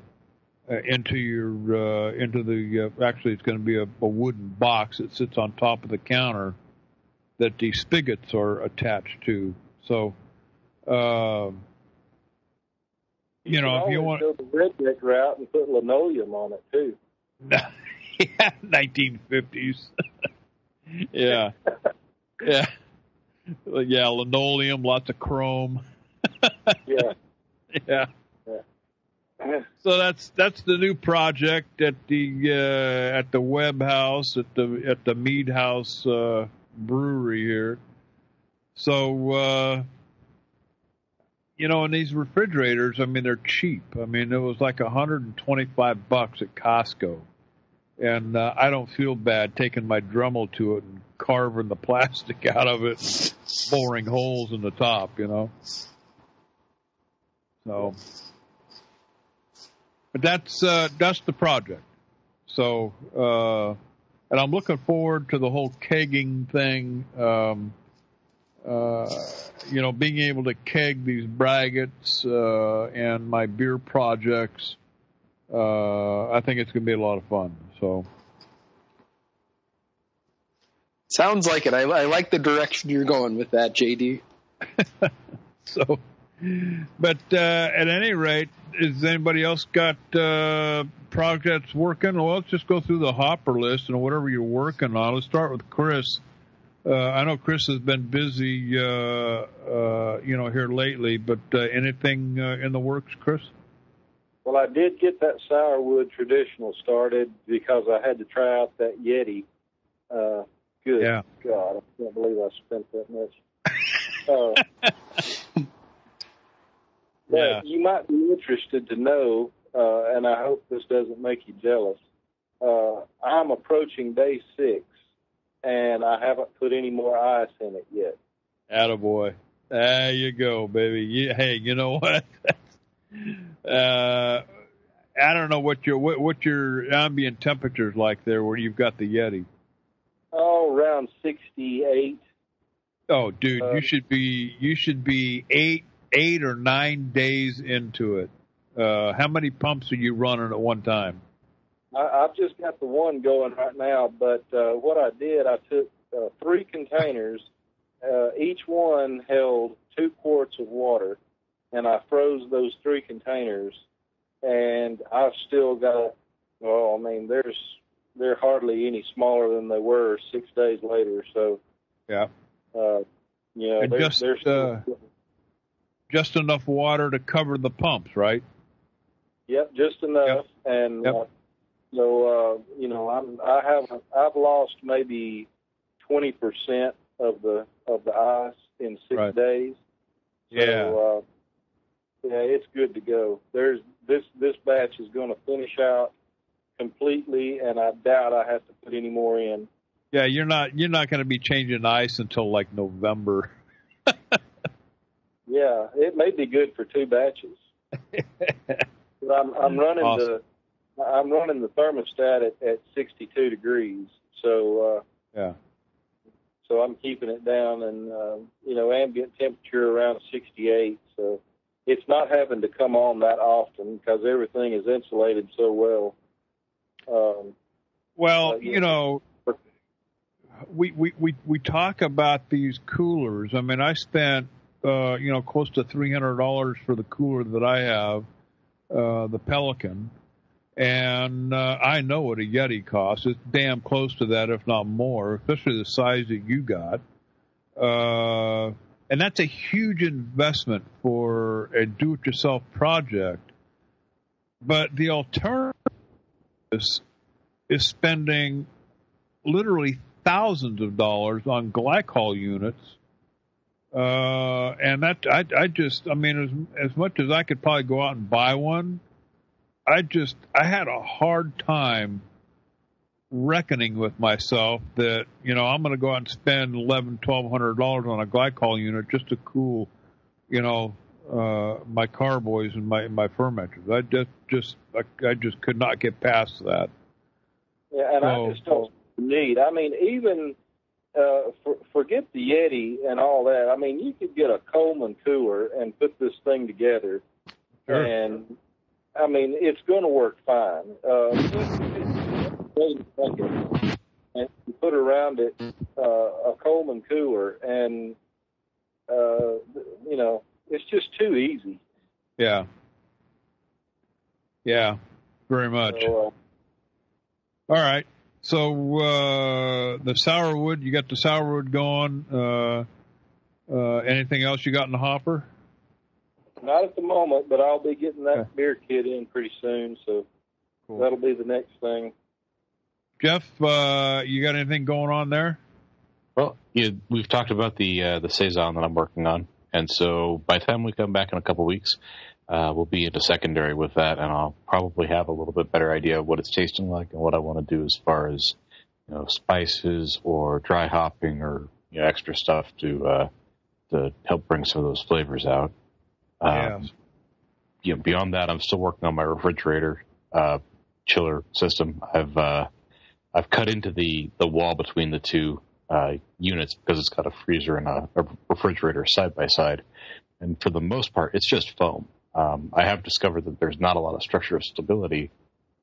S2: into your uh, into the uh, actually it's going to be a, a, wooden box that sits on top of the counter that the spigots are attached to. So, uh, you know, if you want
S5: go the redneck route and put linoleum on it too. <laughs> <laughs>
S2: yeah, 1950s. <laughs> yeah, yeah, yeah. Linoleum, lots of chrome.
S5: yeah,
S2: yeah. <laughs>
S5: yeah.
S2: So that's that's the new project at the uh, at the Webb House at the at the Mead House uh, Brewery here. So uh, you know, and these refrigerators, I mean, they're cheap. I mean, it was like 125 bucks at Costco, and uh, I don't feel bad taking my Dremel to it and carving the <laughs> plastic out of it, and boring holes in the top. You know. So, but that's uh, that's the project. So, uh, and I'm looking forward to the whole kegging thing. Um, uh, you know, being able to keg these braggots uh, and my beer projects, uh, I think it's going to be a lot of fun. So,
S3: sounds like it. I, I like the direction you're going with that, JD. <laughs>
S2: so, but uh, at any rate, has anybody else got uh, projects working? Well, let's just go through the hopper list and whatever you're working on. Let's start with Chris. Uh, I know Chris has been busy, uh, uh, you know, here lately, but uh, anything uh, in the works, Chris?
S5: Well, I did get that sourwood traditional started because I had to try out that Yeti. Uh, good
S2: Yeah.
S5: God, I can't believe I spent that much. <laughs> uh, but
S2: Yeah.
S5: you might be interested to know, uh, and I hope this doesn't make you jealous. Uh, I'm approaching day six, and I haven't put any more ice in it yet.
S2: Attaboy. There you go, baby. You, hey, you know what? <laughs> uh, I don't know what your what, what your ambient temperature's like there where you've got the Yeti.
S5: Oh, around 68.
S2: Oh, dude,
S5: Uh,
S2: you should be you should be eight eight or nine days into it. Uh, how many pumps are you running at one time?
S5: I, I've just got the one going right now, but uh, what I did, I took uh, three containers. Uh, each one held two quarts of water, and I froze those three containers. And I've still got, well, I mean, there's they're hardly any smaller than they were six days later. So,
S2: Yeah.
S5: uh, you know,
S2: And
S5: they're,
S2: just,
S5: they're still,
S2: Just enough water to cover the pumps, right?
S5: Yep, just enough. And
S2: Yep.
S5: uh, so uh, you know, I'm I haven't I've lost maybe twenty percent of the of the ice in six
S2: Right.
S5: days.
S2: Yeah.
S5: So, uh, yeah, it's good to go. There's this this batch is going to finish out completely, and I doubt I have to put any more in.
S2: Yeah, you're not you're not going to be changing ice until like November.
S5: Yeah, it may be good for two batches. <laughs> But I'm I'm running
S2: Awesome.
S5: the I'm running the thermostat at, at 62 degrees. So. uh
S2: yeah.
S5: so I'm keeping it down and uh, you know ambient temperature around 68. So it's not having to come on that often because everything is insulated so well. Um,
S2: Well,
S5: Uh, yeah.
S2: you know, we, we, we, we talk about these coolers. I mean, I spent, uh, you know, close to $300 for the cooler that I have, uh, the Pelican. And, uh, I know what a Yeti costs. It's damn close to that, if not more, especially the size that you got. Uh, and that's a huge investment for a do-it-yourself project. But the alternative is, is spending literally thousands of dollars on glycol units. Uh, and that, I, I just, I mean, as, as much as I could probably go out and buy one, I just, I had a hard time reckoning with myself that, you know, I'm going to go out and spend eleven, twelve hundred dollars on a glycol unit just to cool, you know, uh, my carboys and my, my fermenters. I just, just, I, I just could not get past that.
S5: yeah, and
S2: So-
S5: I just don't need. I mean, even uh, for, forget the Yeti and all that. I mean, you could get a Coleman cooler and put this thing together,
S2: Sure.
S5: and I mean, it's going to work fine. Uh, and put around it uh, a Coleman cooler, and uh, you know, it's just too easy.
S2: Yeah. Yeah, very much.
S5: So, uh,
S2: All right. So uh, the sourwood, you got the sourwood going. Uh, uh, anything else you got in the hopper?
S5: Not at the moment, but I'll be getting that
S2: Okay.
S5: beer kit in pretty soon, so
S2: Cool.
S5: that'll be the next thing.
S2: Jeff, uh, you got anything going on there?
S4: Well, yeah, we've talked about the uh, the saison that I'm working on, and so by the time we come back in a couple weeks, uh, we'll be into secondary with that, and I'll probably have a little bit better idea of what it's tasting like and what I want to do as far as you know spices or dry hopping or you know, extra stuff to uh, to help bring some of those flavors out.
S2: Yeah.
S4: Um, you know, beyond that, I'm still working on my refrigerator uh, chiller system. I've uh, I've cut into the the wall between the two uh, units because it's got a freezer and a, a refrigerator side by side, and for the most part, it's just foam. Um, I have discovered that there's not a lot of structure of stability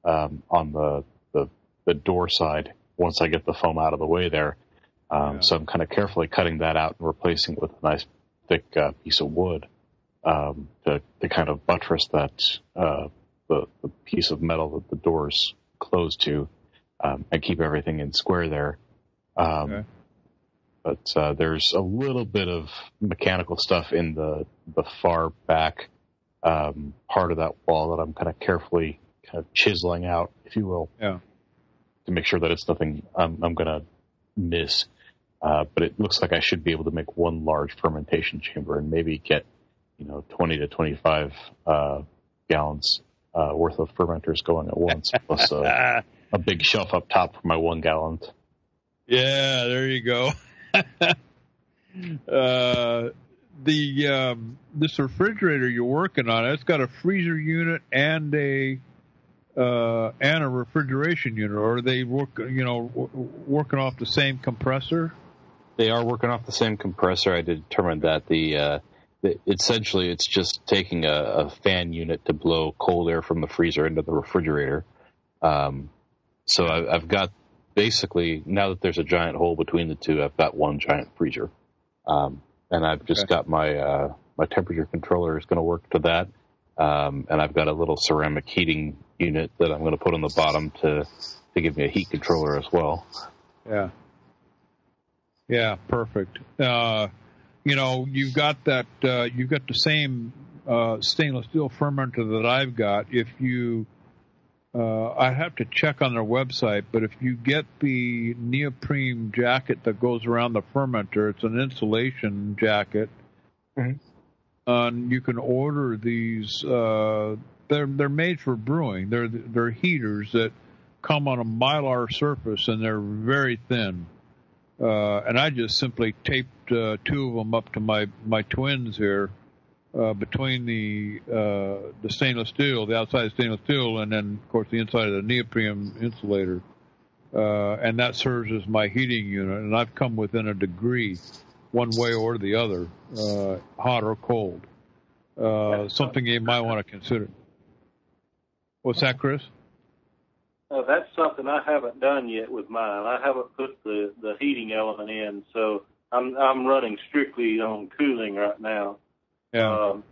S4: um, on the, the the door side once I get the foam out of the way there. Um,
S2: Yeah.
S4: So I'm kind of carefully cutting that out and replacing it with a nice thick uh, piece of wood um, to, to kind of buttress that uh, the, the piece of metal that the door's closed to um, and keep everything in square there. Um,
S2: Okay.
S4: But uh, there's a little bit of mechanical stuff in the the far back um, part of that wall that I'm kind of carefully kind of chiseling out, if you will,
S2: Yeah.
S4: to make sure that it's nothing I'm, I'm going to miss. Uh, but it looks like I should be able to make one large fermentation chamber and maybe get, you know, 20 to 25 uh, gallons uh, worth of fermenters going at once, <laughs> plus a, a big shelf up top for my one gallon.
S2: Yeah, there you go. <laughs> uh, the um, this refrigerator you're working on, it's got a freezer unit and a uh, and a refrigeration unit. Or are they work, you know, w- working off the same compressor?
S4: They are working off the same compressor. I determined that the, uh, the essentially it's just taking a, a fan unit to blow cold air from the freezer into the refrigerator. Um, so I, I've got basically now that there's a giant hole between the two, I've got one giant freezer, um, and I've just
S2: Okay.
S4: got my uh, my temperature controller is going to work to that, um, and I've got a little ceramic heating unit that I'm going to put on the bottom to to give me a heat controller as well.
S2: Yeah. Yeah, perfect. Uh, you know, you've got that. Uh, you've got the same uh, stainless steel fermenter that I've got. If you, uh, I have to check on their website, but if you get the neoprene jacket that goes around the fermenter, it's an insulation jacket.
S4: Mhm.
S2: And you can order these. Uh, they're they're made for brewing. They're they're heaters that come on a mylar surface and they're very thin. Uh, and I just simply taped uh, two of them up to my my twins here uh, between the uh, the stainless steel, the outside stainless steel, and then of course the inside of the neoprene insulator. Uh, and that serves as my heating unit. And I've come within a degree, one way or the other, uh, hot or cold. Uh, something you might want to consider. What's that, Chris?
S5: Uh, that's something I haven't done yet with mine. I haven't put the the heating element in, so I'm I'm running strictly on cooling right now,
S2: Yeah.
S5: um,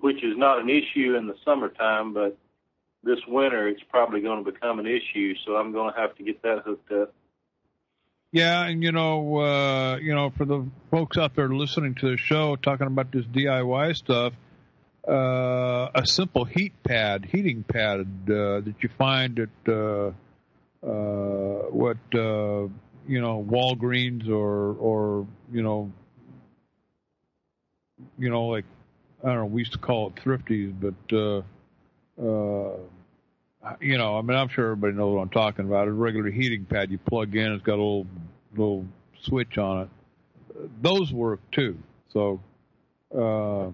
S5: which is not an issue in the summertime, but this winter it's probably going to become an issue. So I'm going to have to get that hooked up.
S2: Yeah, and you know, uh, you know, for the folks out there listening to the show talking about this DIY stuff, uh, a simple heat pad, heating pad uh, that you find at uh, uh, what uh, you know, Walgreens or or you know, you know, like I don't know, we used to call it thrifties, but uh, uh, you know, I mean, I'm sure everybody knows what I'm talking about. It's A regular heating pad you plug in, it's got a little little switch on it. Those work too. So uh,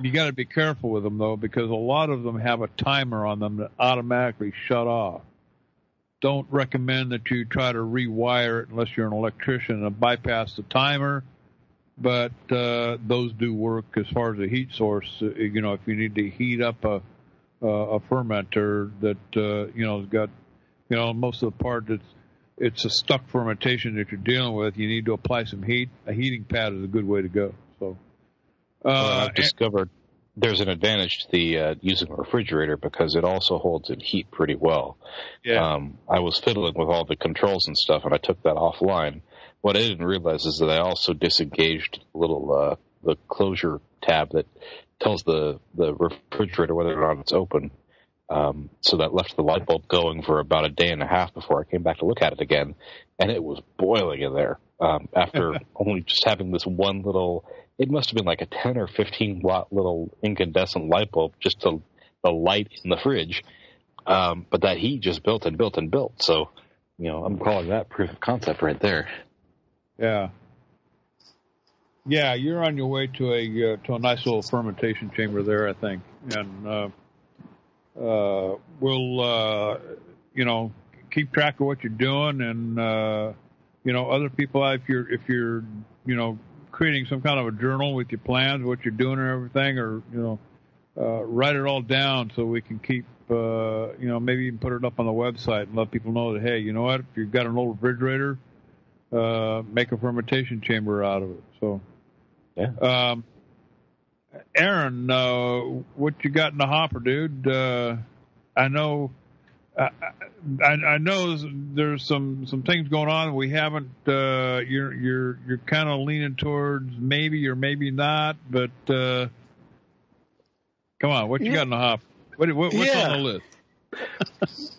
S2: you got to be careful with them though, because a lot of them have a timer on them that automatically shut off. Don't recommend that you try to rewire it unless you're an electrician and bypass the timer. But uh, those do work as far as a heat source. Uh, You know, if you need to heat up a uh, a fermenter that uh, you know has got you know most of the part that's it's a stuck fermentation that you're dealing with. You need to apply some heat. A heating pad is a good way to go. So,
S4: Well,
S2: uh,
S4: I've discovered there's an advantage to the uh, using a refrigerator because it also holds in heat pretty well.
S2: Yeah.
S4: Um, I was fiddling with all the controls and stuff, and I took that offline. What I didn't realize is that I also disengaged the little uh, the closure tab that tells the the refrigerator whether or not it's open. Um, so that left the light bulb going for about a day and a half before I came back to look at it again, and it was boiling in there. Um, after <laughs> only just having this one little, it must have been like a ten or fifteen watt little incandescent light bulb just to the light in the fridge. Um, but that heat just built and built and built. So, you know, I'm calling that proof of concept right there.
S2: Yeah. Yeah, you're on your way to a uh, to a nice little fermentation chamber there, I think, and uh, uh, we'll uh, you know keep track of what you're doing, and uh, you know other people if you're if you're you know creating some kind of a journal with your plans, what you're doing, and everything, or you know uh, write it all down so we can keep you know maybe even put it up on the website and let people know that hey, you know what, if you've got an old refrigerator, uh, make a fermentation chamber out of it. So.
S4: Yeah.
S2: Um, Aaron, uh, what you got in the hopper, dude? Uh, I know, I, I, I know there's some some things going on. We haven't. Uh, you're you're you're kind of leaning towards maybe or maybe not, but uh, come on, what you
S3: Yeah.
S2: got in the hopper? What, what what's
S3: Yeah.
S2: on the list? <laughs>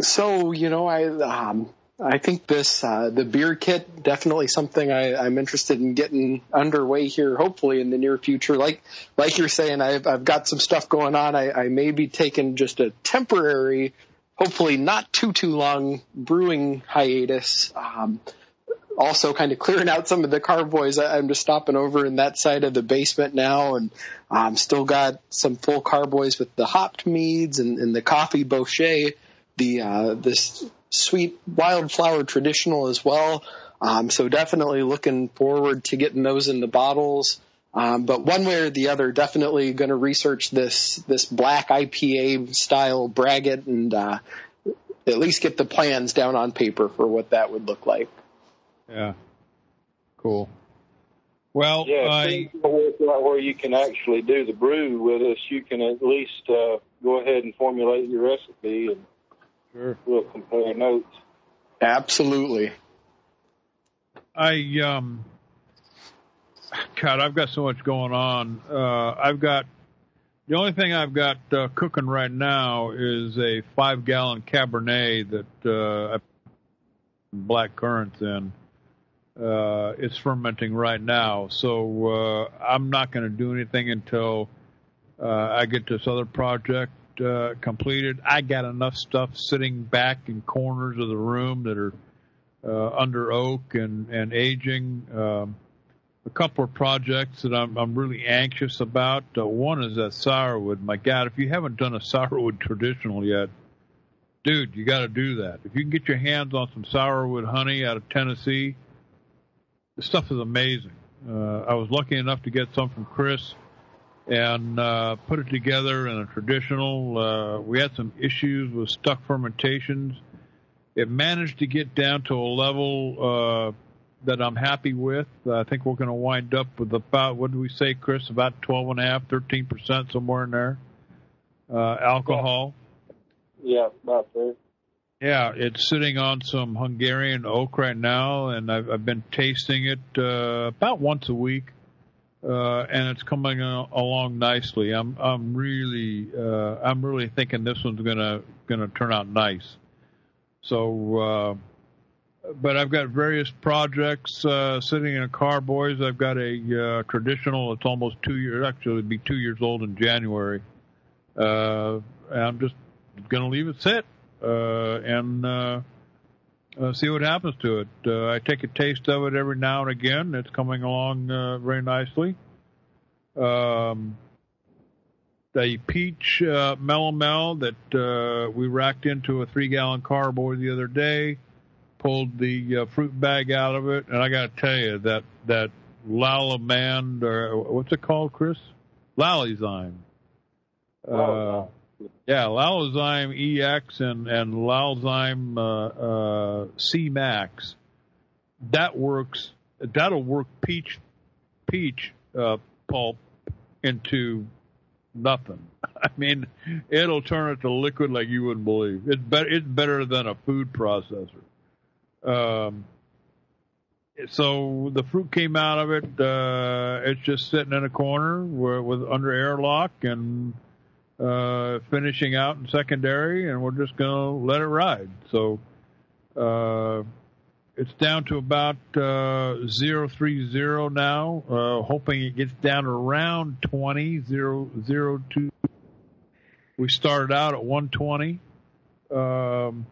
S3: So you know, I um, I think this uh, the beer kit definitely something I, I'm interested in getting underway here. Hopefully in the near future. Like like you're saying, I've I've got some stuff going on. I, I may be taking just a temporary, hopefully not too too long brewing hiatus. Um, also kind of clearing out some of the carboys. I, I'm just stopping over in that side of the basement now and um, still got some full carboys with the hopped meads and, and the coffee bochet, the uh, this sweet wildflower traditional as well. Um, so definitely looking forward to getting those in the bottles. Um, but one way or the other, definitely going to research this this black IPA style braggot and uh, at least get the plans down on paper for what that would look like.
S2: Yeah, cool. Well,
S5: Yeah, if
S2: I
S5: things don't work out where you can actually do the brew with us, you can at least uh, go ahead and formulate your recipe, and
S2: sure.
S5: we'll compare notes.
S3: Absolutely.
S2: I um, God, I've got so much going on. Uh, I've got the only thing I've got uh, cooking right now is a five gallon Cabernet that uh, I put black currants in. Uh, it's fermenting right now, so uh, I'm not going to do anything until uh, I get this other project uh, completed. I got enough stuff sitting back in corners of the room that are uh, under oak and and aging. Um, a couple of projects that I'm I'm really anxious about. Uh, one is that sourwood. My God, if you haven't done a <laughs> sourwood traditional yet, dude, you got to do that. If you can get your hands on some sourwood honey out of Tennessee, the stuff is amazing. Uh, I was lucky enough to get some from Chris and uh, put it together in a traditional. Uh, we had some issues with stuck fermentations. It managed to get down to a level uh, that I'm happy with. I think we're going to wind up with about what do we say, Chris? About twelve and a half, thirteen percent somewhere in there. Uh, alcohol.
S5: Yeah, about there.
S2: Yeah, it's sitting on some Hungarian oak right now, and I've, I've been tasting it uh, about once a week, uh, and it's coming along nicely. I'm I'm really uh, I'm really thinking this one's gonna gonna turn out nice. So, uh, but I've got various projects uh, sitting in a car, boys. I've got a uh, traditional. It's almost two years. Actually, be two years old in January. Uh, and I'm just gonna leave it sit uh, and uh, see what happens to it. Uh, I take a taste of it every now and again. It's coming along uh, very nicely. Um, the peach uh, melomel that uh, we racked into a three-gallon carboy the other day, pulled the uh, fruit bag out of it, and I got to tell you that that Lallemand or what's it called, Chris? Lallzyme. Uh,
S5: Oh,
S2: yeah, Lallzyme EX and and Lallzyme uh, uh, C Max. That works. That'll work peach peach uh, pulp into nothing. <laughs> I mean, it'll turn it to liquid like you wouldn't believe. It's better. It's better than a food processor. Um, so the fruit came out of it. Uh, it's just sitting in a corner with, with under airlock and uh, finishing out in secondary, and we're just gonna let it ride. So uh, it's down to about uh, now. Uh, hoping it gets down to around twenty zero zero two. We started out at one twenty. Um,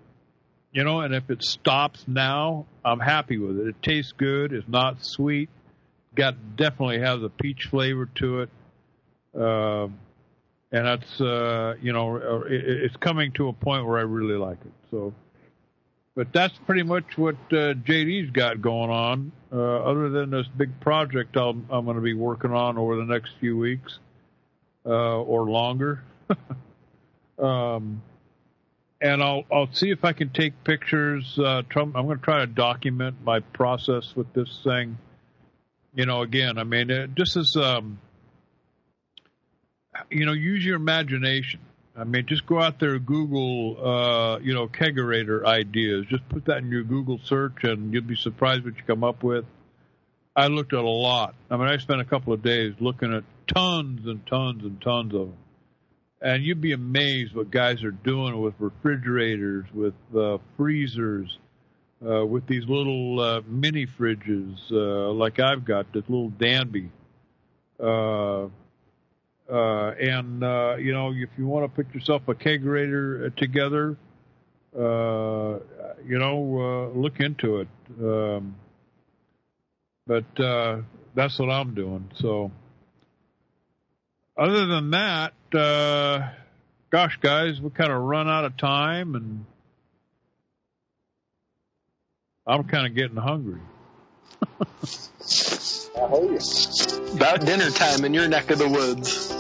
S2: you know, and if it stops now, I'm happy with it. It tastes good. It's not sweet. Got definitely has a peach flavor to it. Uh, and that's uh, you know, uh, it's coming to a point where I really like it. So, but that's pretty much what uh, JD's got going on. Uh, other than this big project I'm, I'm going to be working on over the next few weeks uh, or longer. <laughs> um, and I'll I'll see if I can take pictures. Uh, I'm going to try to document my process with this thing. You know, again, I mean, it, this is um, you know, use your imagination. I mean, just go out there, and Google, uh, you know, kegerator ideas. Just put that in your Google search, and you'll be surprised what you come up with. I looked at a lot. I mean, I spent a couple of days looking at tons and tons and tons of them and you'd be amazed what guys are doing with refrigerators, with uh, freezers, uh, with these little uh, mini fridges, uh, like I've got this little Danby. Uh, uh, and uh, you know, if you want to put yourself a kegerator together, uh, you know, uh, look into it. Um, but uh, that's what I'm doing. So other than that, uh, gosh, guys, we kind of run out of time, and I'm kind of getting hungry.
S3: About dinner time in your neck of the woods.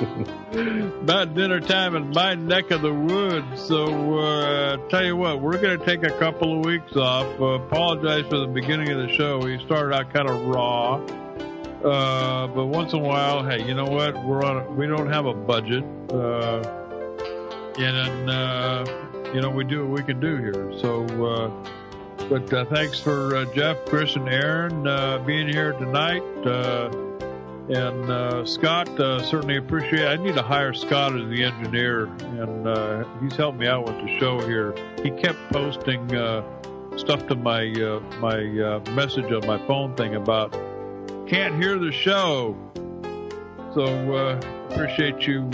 S3: <laughs>
S2: About dinner time in my neck of the woods. So, uh, tell you what, we're going to take a couple of weeks off. Uh, apologize for the beginning of the show. We started out kind of raw. Uh, but once in a while, hey, you know what? We're on. A, we don't have a budget, uh, and uh, you know we do what we can do here. So, uh, but uh, thanks for uh, Jeff, Chris, and Aaron uh, being here tonight. Uh, and uh, Scott uh, certainly appreciate. it. I need to hire Scott as the engineer, and he's helped me out with the show here. He kept posting stuff to my my message on my phone thing about can't hear the show. So appreciate you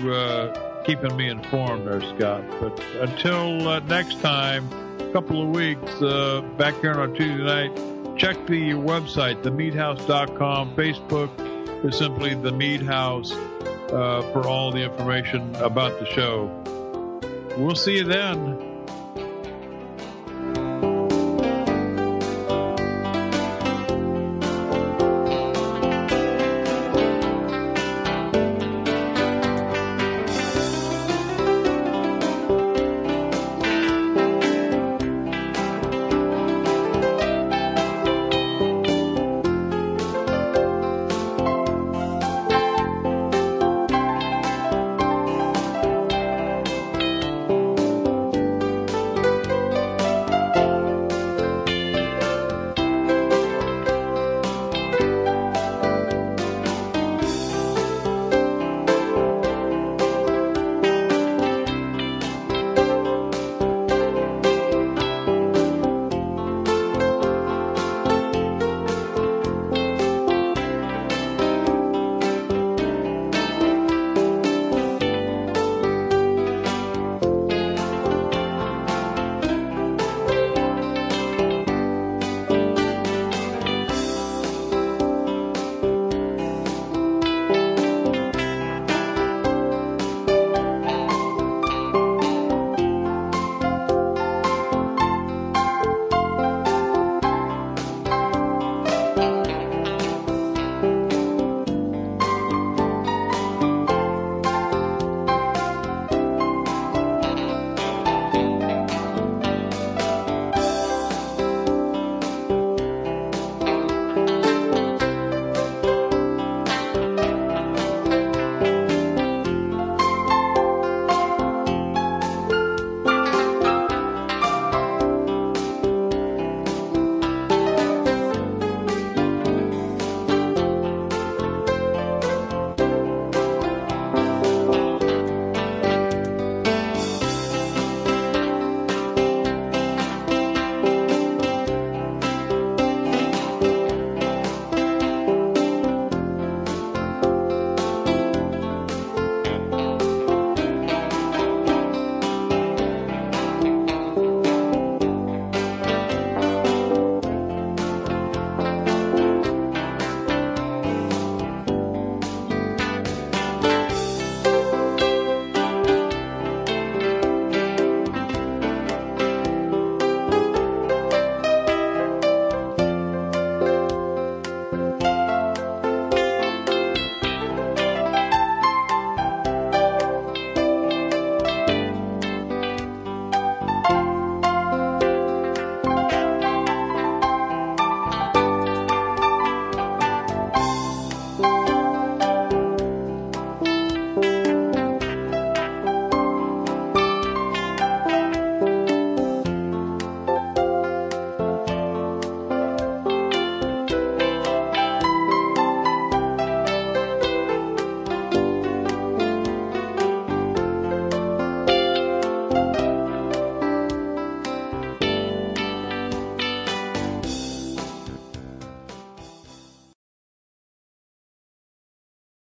S2: keeping me informed there, Scott. But until next time, couple of weeks uh, back here on Tuesday night, check the website, themeadhouse.com. Facebook is simply the Mead House uh, for all the information about the show. We'll see you then.